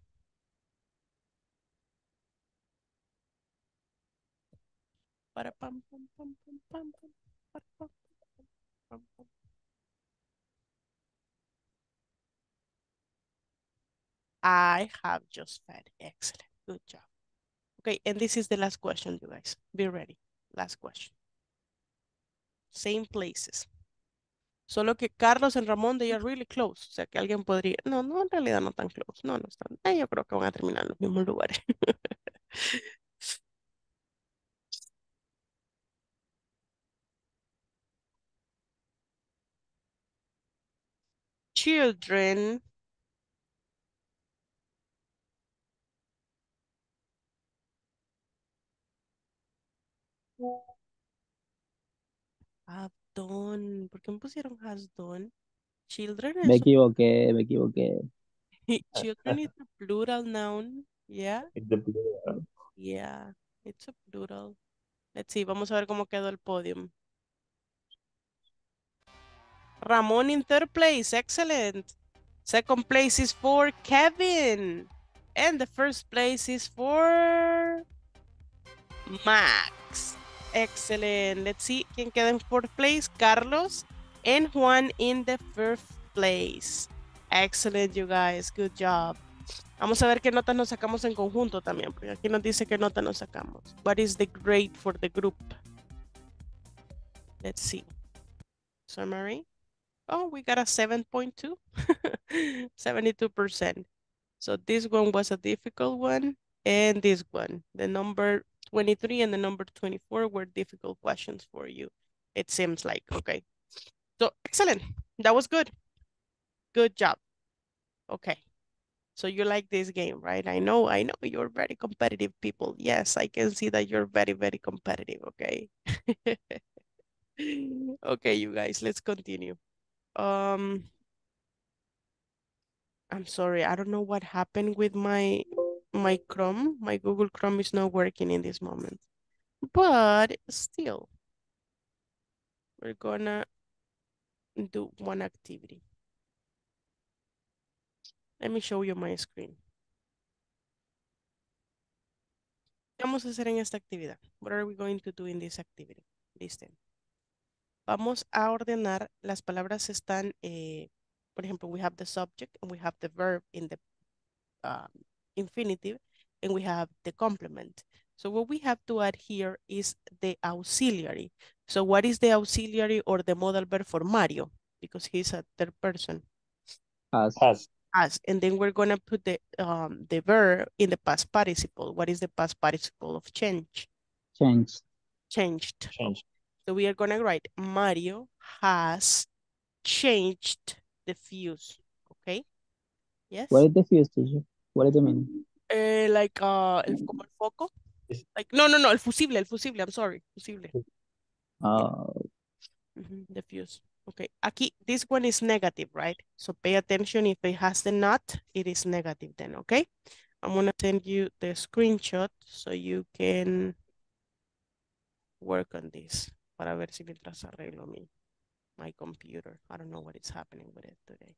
I have just fed. Excellent. Good job. Okay, and this is the last question, you guys. Be ready. Last question. Same places. Solo que Carlos and Ramón, they are really close. O sea, que alguien podría... No, no, en realidad no tan close. No, no están. Eh, yo creo que van a terminar en los mismos lugares. Children have done. ¿Por qué me pusieron has done? Children Me equivoqué, me equivoqué. Children is a plural noun. Yeah. It's the plural. Yeah. It's a plural. Let's see. Vamos a ver cómo quedó el podium. Ramón in third place. Excellent. Second place is for Kevin. And the first place is for Max. Excellent. Let's see quién queda en fourth place. Carlos and Juan in the first place. Excellent, you guys. Good job. Vamos a ver qué notas nos sacamos en conjunto también, porque aquí nos dice qué nota nos sacamos. What is the grade for the group? Let's see. Summary. Oh, we got a 7.2. 72%. So this one was a difficult one. And this one, the number 23 and the number 24 were difficult questions for you. It seems like, okay. So excellent. That was good. Good job. Okay. So you like this game, right? I know, I know you're very competitive people. Yes, I can see that you're very, very competitive, okay? okay, you guys, let's continue. Um, I'm sorry, I don't know what happened with my my Chrome. My Google Chrome is not working in this moment. But still, we're gonna do one activity. Let me show you my screen. ¿Qué vamos a hacer en esta actividad? What are we going to do in this activity? Listen. Vamos a ordenar, las palabras están, eh, por ejemplo, we have the subject and we have the verb in the um, infinitive and we have the complement. So what we have to add here is the auxiliary. So what is the auxiliary or the modal verb for Mario? Because he's a third person. Has. Has. As, and then we're gonna put the um the verb in the past participle. What is the past participle of change? Changed. Changed. Change. So we are gonna write Mario has changed the fuse. Okay? Yes. What is the fuse, teacher? What is the meaning? Eh, like, uh, el, como el foco. Like, no, no, no, el fusible, el fusible, I'm sorry, fusible. Uh, Mhm, The fuse. Okay, aquí, this one is negative, right? So pay attention if it has the nut, it is negative then, okay? I'm gonna send you the screenshot so you can work on this para ver si mientras arreglo mi, my computer. I don't know what is happening with it today.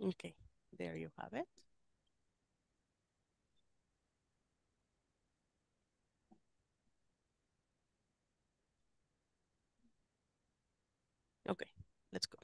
Okay, there you have it. Okay, let's go.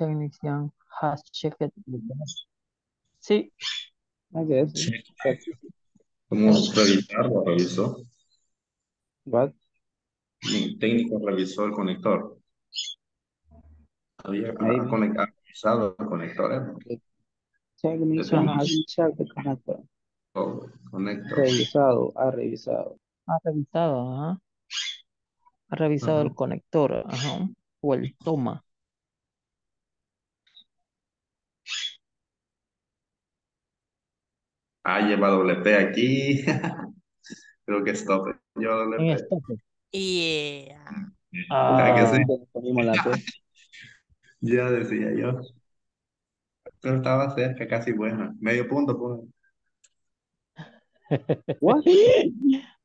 Technician has checked the. Sí, I guess. Sí. ¿Cómo revisar o revisó? What? El técnico revisó el conector. Había revisado el conector. ¿eh? Technician has checked the connector. Oh, conector. Revisado, ha revisado. Ha revisado, ajá. Ha revisado el conector, ajá. O el toma. Ah, lleva doble P aquí. Creo que stop. Lleva doble P. stop. Yeah. ¿Verdad que Ah, sí? ponimos la P. Ya decía yo. Pero estaba cerca, casi buena. Medio punto, pues. What?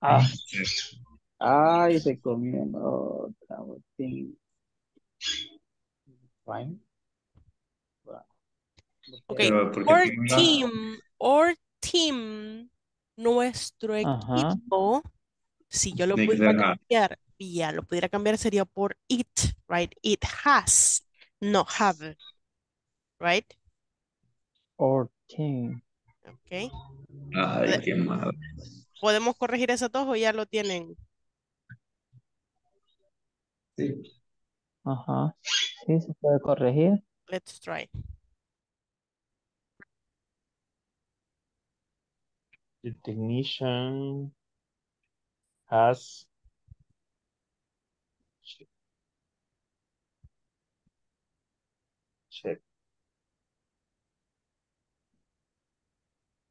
Ah, ay, se comió otra botín. Fine. Ok, Pero, ¿por qué or team, or team, nuestro Ajá. equipo, si yo lo pudiera cambiar, ya lo pudiera cambiar sería por it, right? It has, no have, right? Or team. Ok. Ay, qué mal. ¿Podemos corregir esos dos o ya lo tienen? Sí. Ajá. Sí, se puede corregir. Let's try. The technician has che- check.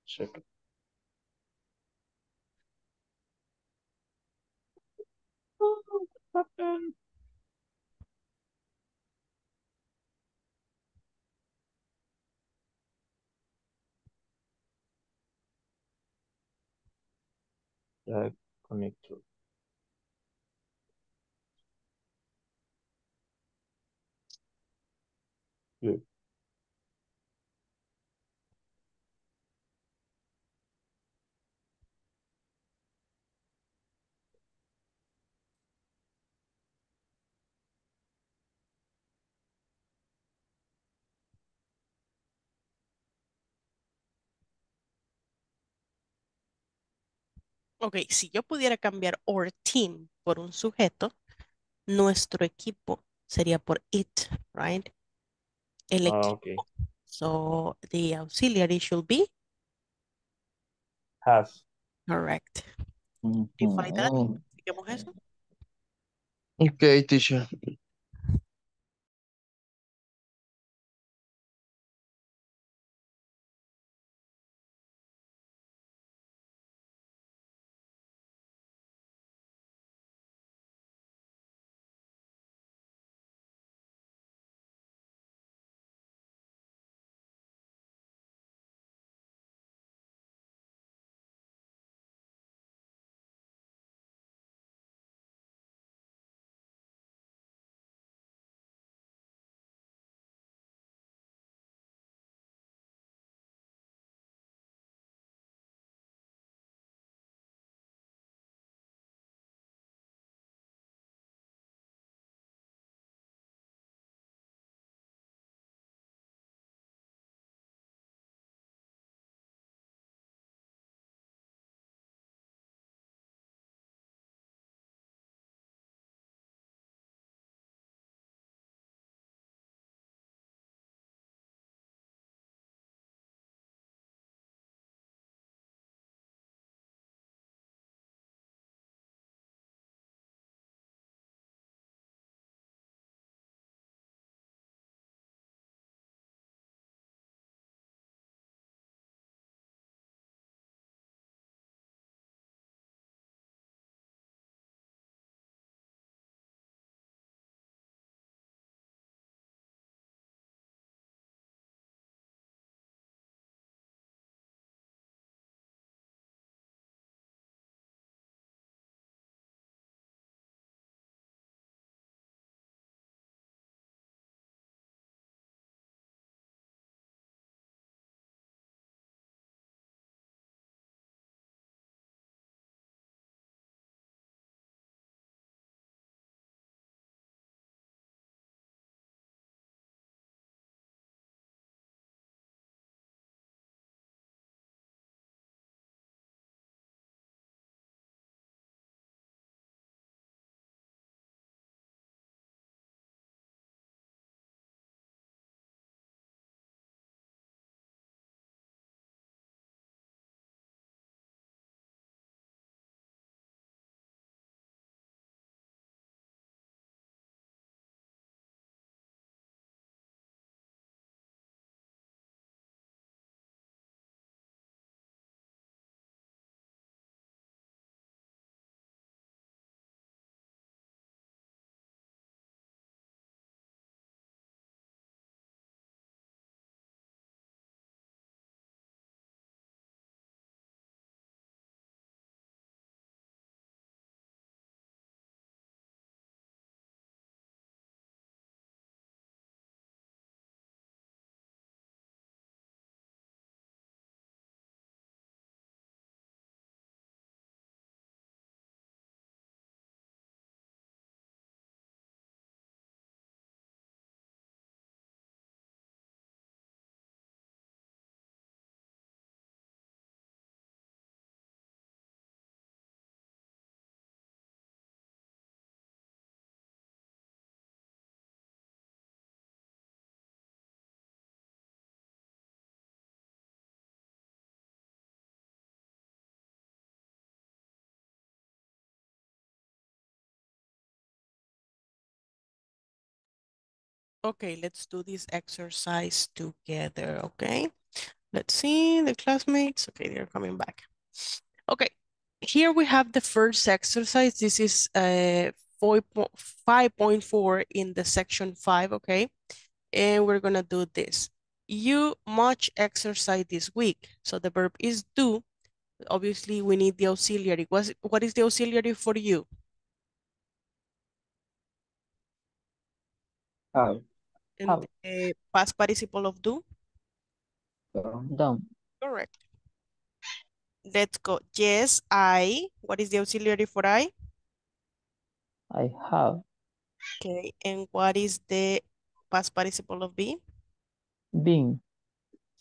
Check. Oh, The connector. Ok, si yo pudiera cambiar our team por un sujeto, nuestro equipo sería por it, right? El Ah, equipo. okay. So the auxiliary should be Has. correct. That? Eso. Okay, teacher. Okay, let's do this exercise together, okay? Let's see the classmates. Okay, they're coming back. Okay, here we have the first exercise. This is uh, 5.4 in the section 5, okay? And we're gonna do this. You much exercise this week. So the verb is do. Obviously, we need the auxiliary. What's, what is the auxiliary for you? Have. And Have. the past eh, participle of do? Done. Correct. Let's go. Yes, I. What is the auxiliary for I? I have. Okay. And what is the past participle of be? Being.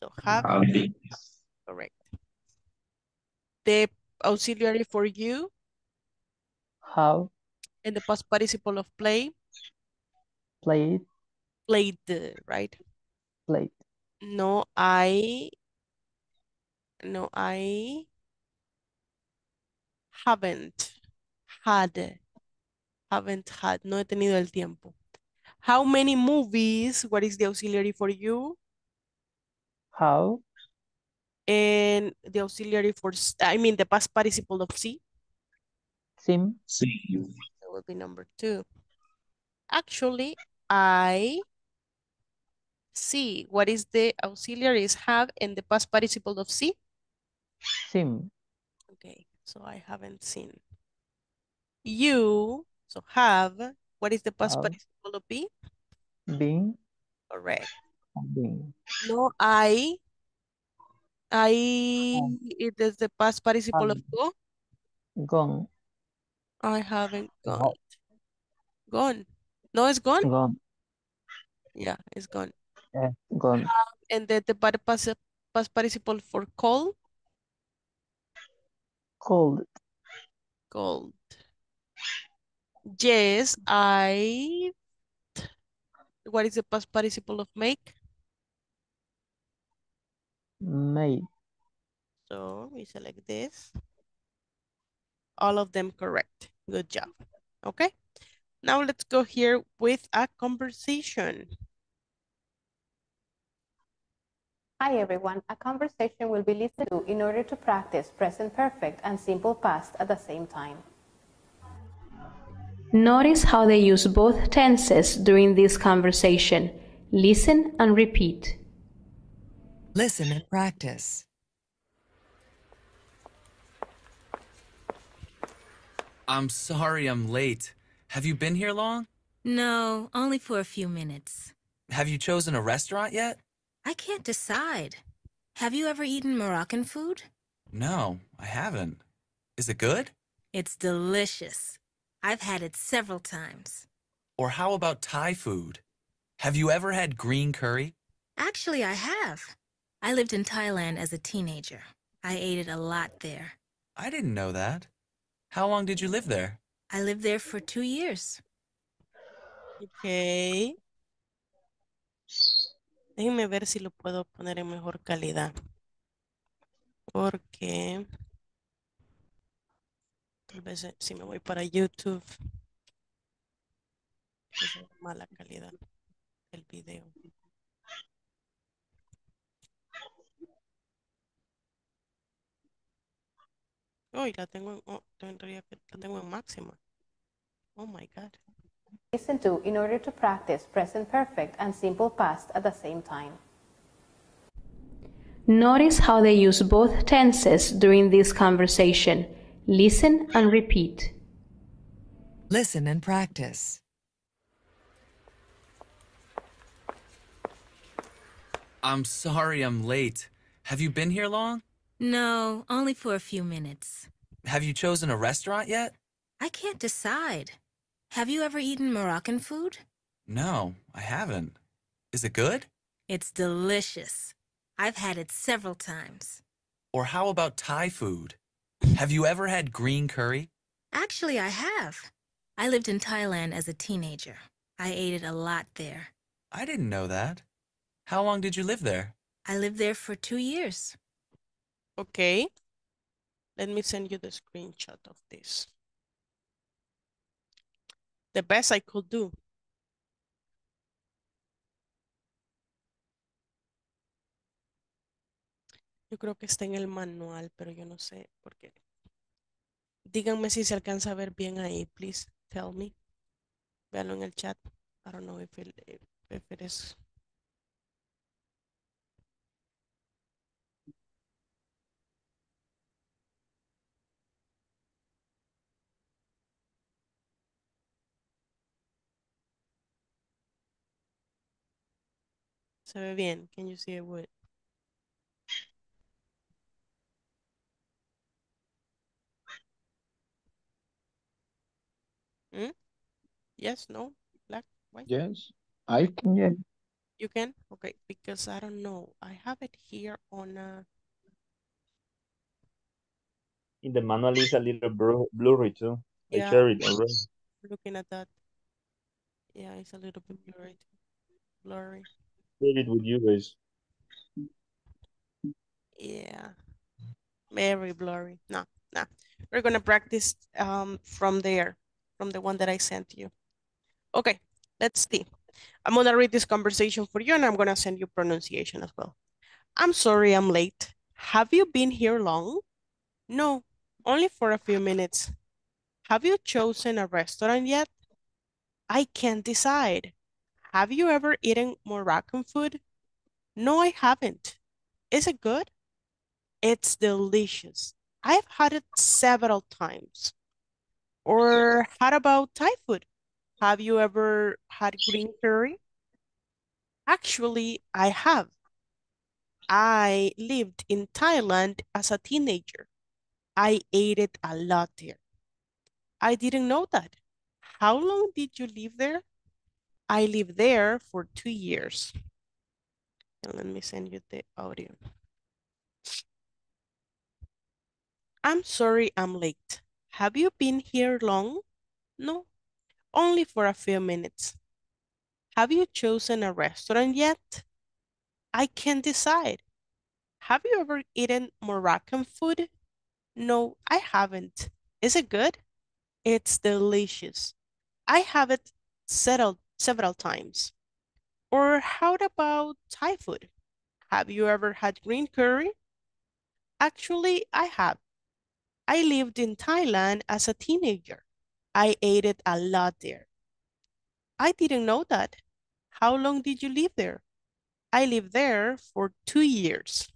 So have. Have been. Correct. The auxiliary for you Have and the past participle of play? played. Played, right? Played. No, I. No, I haven't had. Haven't had. No he tenido el tiempo. How many movies? What is the auxiliary for you? How? And the auxiliary for, I mean, the past participle of see? seen. Seen. That will be number two. Actually, I see. What is the auxiliary is have and the past participle of see? Seen. Okay, so I haven't seen. You, so have. What is the past Have. participle of be? Been. Correct. Been. No, I. I, it is the past participle of go. Gone. I haven't gone. Gone. No, it's gone? Gone. Yeah, it's gone. Eh, gone. And then the past, past, participle for call? Cold. Cold. Yes, I. What is the past participle of make? Made. So we select this. All of them correct. Good job. Okay. Now let's go here with a conversation. Hi everyone. A conversation will be listened to in order to practice present perfect and simple past at the same time. Notice how they use both tenses during this conversation. Listen and repeat. Listen and practice. I'm sorry I'm late. Have you been here long? No, only for a few minutes. Have you chosen a restaurant yet? I can't decide. Have you ever eaten Moroccan food? No, I haven't. Is it good? It's delicious. I've had it several times. Or how about Thai food? Have you ever had green curry? Actually, I have. I lived in Thailand as a teenager. I ate it a lot there. I didn't know that. How long did you live there? I lived there for two years. Ok. Déjenme ver si lo puedo poner en mejor calidad. Porque tal vez eh, si me voy para YouTube, es mala calidad el video. Uy, la tengo en, oh, la tengo en máxima. Oh my God. Listen to in order to practice present perfect and simple past at the same time. Notice how they use both tenses during this conversation. Listen and repeat. Listen and practice. I'm sorry I'm late. Have you been here long? No, only for a few minutes. Have you chosen a restaurant yet? I can't decide. Have you ever eaten Moroccan food? No, I haven't. Is it good? It's delicious. I've had it several times. Or how about Thai food? Have you ever had green curry? Actually, I have. I lived in Thailand as a teenager. I ate it a lot there. I didn't know that. How long did you live there? I lived there for two years. Okay. Let me send you the screenshot of this. the best I could do. Yo creo que está en el manual, pero yo no sé por qué. Díganme si se alcanza a ver bien ahí, please tell me. Véanlo en el chat. I don't know if it, if it is Se ve bien. Can you see it with? Hmm? Yes, no, black, white. Yes, I can, yeah. You can? Okay, because I don't know. I have it here on a, In the manual is a little blur- blurry too. I Yeah. share it already. looking at that. Yeah, it's a little bit blurry. Blurry. With you guys. Yeah. Very blurry. No, no. We're gonna practice um from there, from the one that I sent you. Okay, let's see. I'm gonna read this conversation for you and I'm gonna send you pronunciation as well. I'm sorry I'm late. Have you been here long? No, only for a few minutes. Have you chosen a restaurant yet? I can't decide. Have you ever eaten Moroccan food? No, I haven't. Is it good? It's delicious. I've had it several times. Or how about Thai food? Have you ever had green curry? Actually, I have. I lived in Thailand as a teenager. I ate it a lot there. I didn't know that. How long did you live there? I lived there for two years. And let me send you the audio. I'm sorry I'm late. Have you been here long? No, only for a few minutes. Have you chosen a restaurant yet? I can't decide. Have you ever eaten Moroccan food? No, I haven't. Is it good? It's delicious. I have it settled several times. Or how about Thai food? Have you ever had green curry? Actually, I have. I lived in Thailand as a teenager. I ate it a lot there. I didn't know that. How long did you live there? I lived there for two years.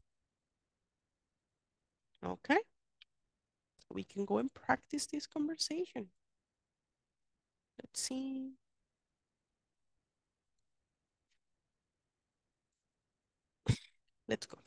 Okay. We can go and practice this conversation. Let's see. Let's go.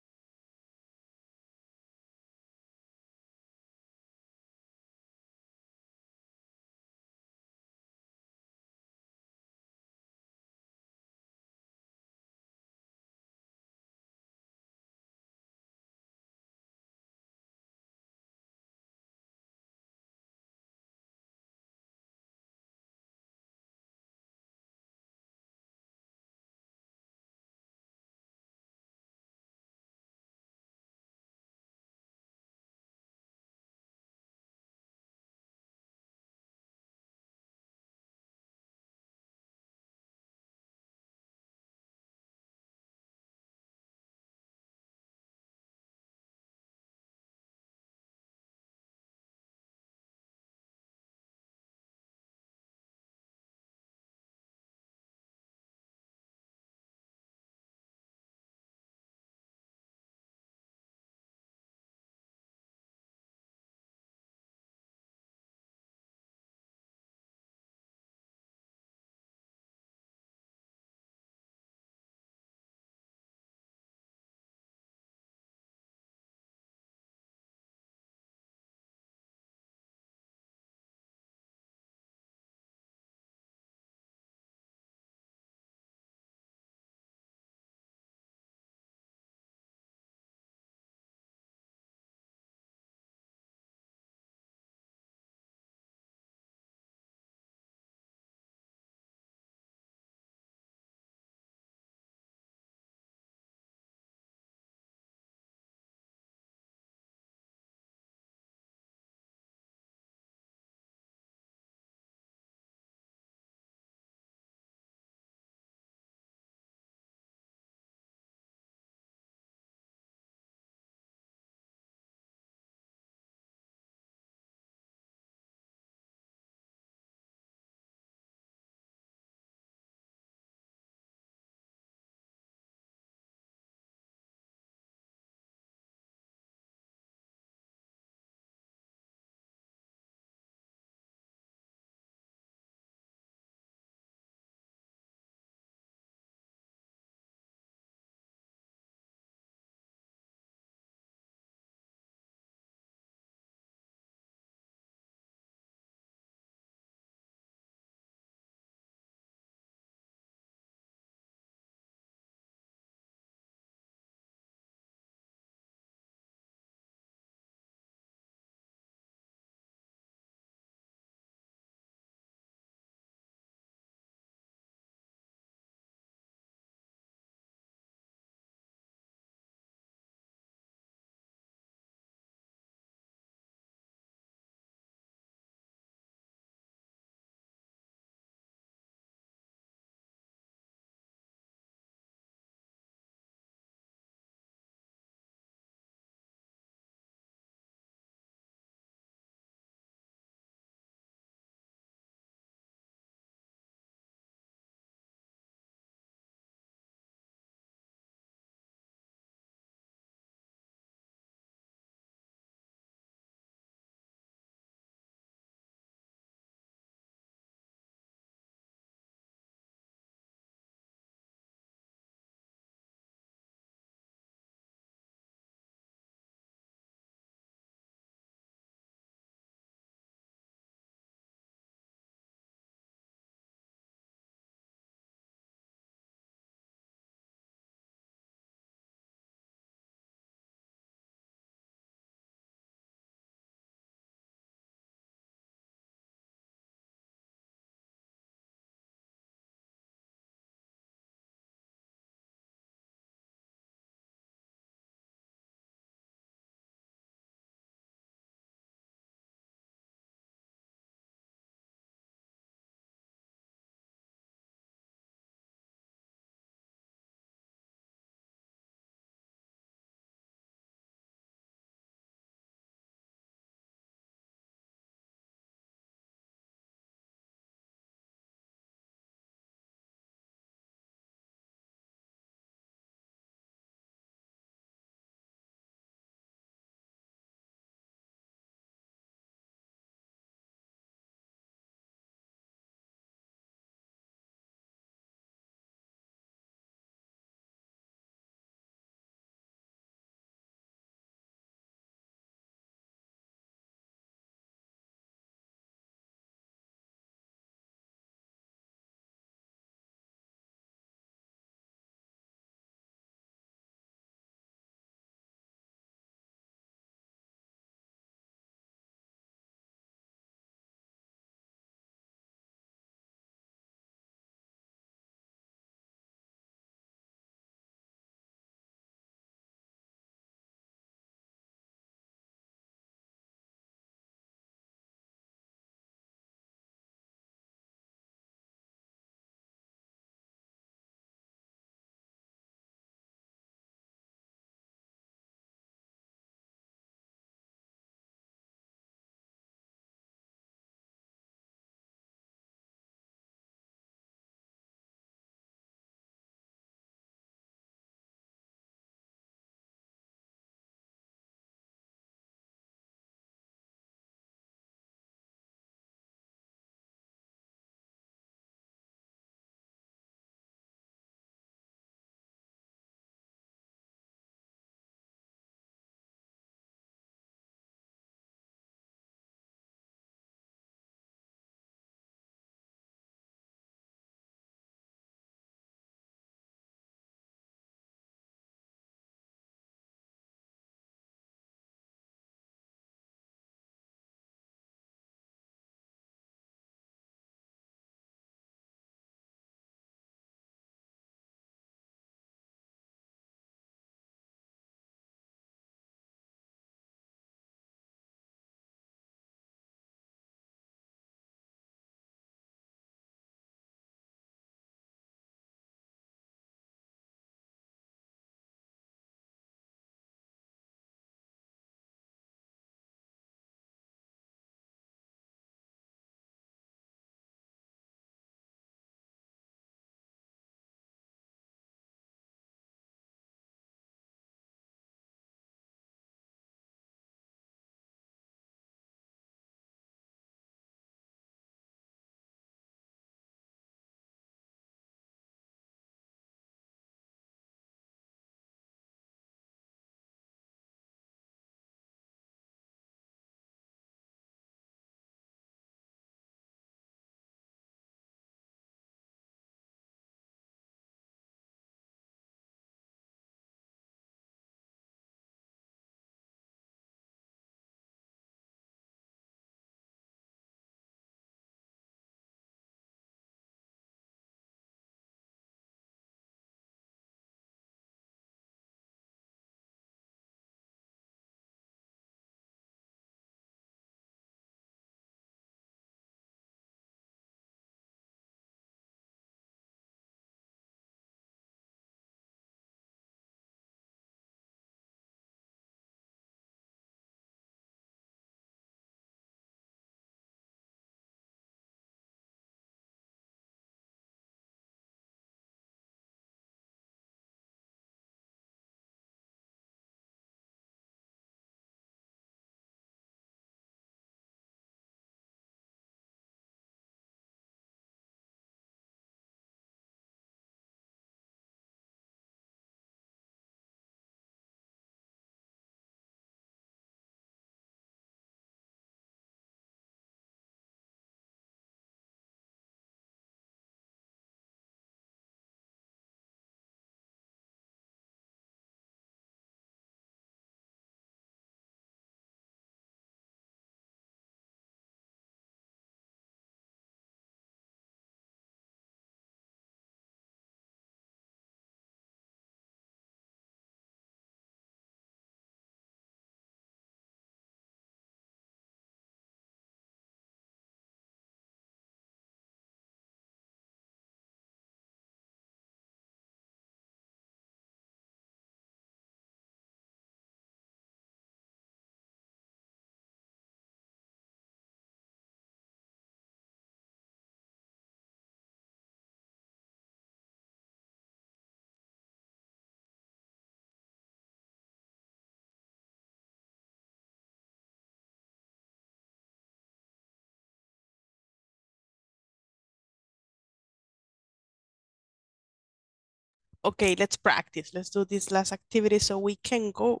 Okay, let's practice. Let's do this last activity so we can go.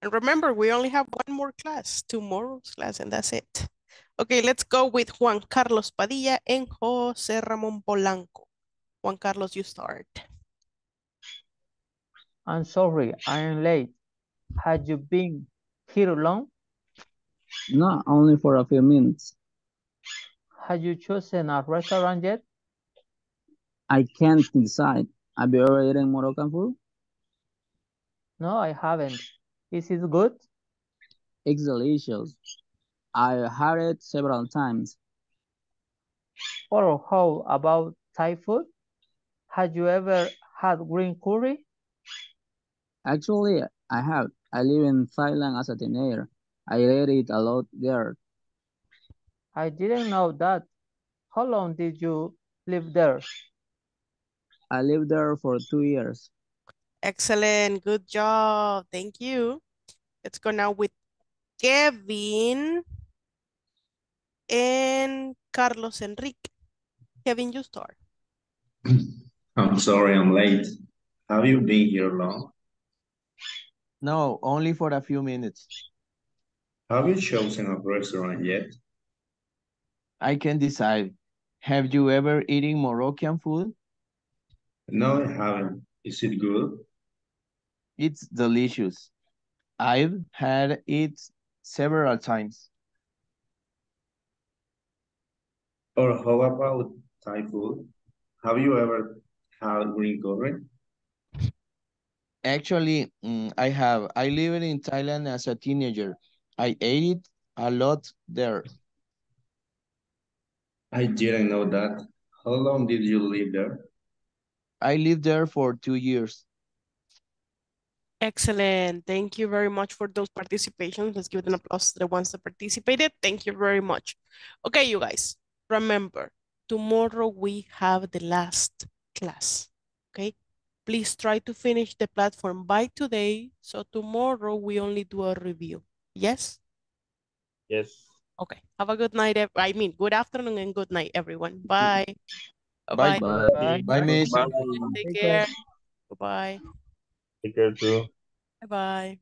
And remember, we only have one more class, tomorrow's class, and that's it. Okay, let's go with Juan Carlos Padilla and Jose Ramon Polanco. Juan Carlos, you start. I'm sorry, I am late. Had you been here long? No, only for a few minutes. Had you chosen a restaurant yet? I can't decide. Have you ever eaten Moroccan food? No, I haven't. Is it good? It's delicious. I had it several times. Or how about Thai food? Had you ever had green curry? Actually, I have. I live in Thailand as a teenager. I ate it a lot there. I didn't know that. How long did you live there? I lived there for two years. Excellent. Good job. Thank you. Let's go now with Kevin and Carlos Enrique. Kevin, you start. I'm sorry I'm late. Have you been here long? No, only for a few minutes. Have you chosen a restaurant yet? I can decide. Have you ever eaten Moroccan food? No, I haven't. Is it good? It's delicious. I've had it several times. Or how about Thai food? Have you ever had green curry? Actually, mm, I have. I lived in Thailand as a teenager. I ate it a lot there. I didn't know that. How long did you live there? I lived there for two years. Excellent. Thank you very much for those participations. Let's give an applause to the ones that participated. Thank you very much. Okay, you guys, remember, tomorrow we have the last class, okay? Please try to finish the platform by today, so tomorrow we only do a review. Yes? Yes. Okay. Have a good night. I mean, good afternoon and good night, everyone. Bye. Mm-hmm. Bye. Bye-bye. Bye, miss. Take care. Goodbye. Take care too. Bye-bye.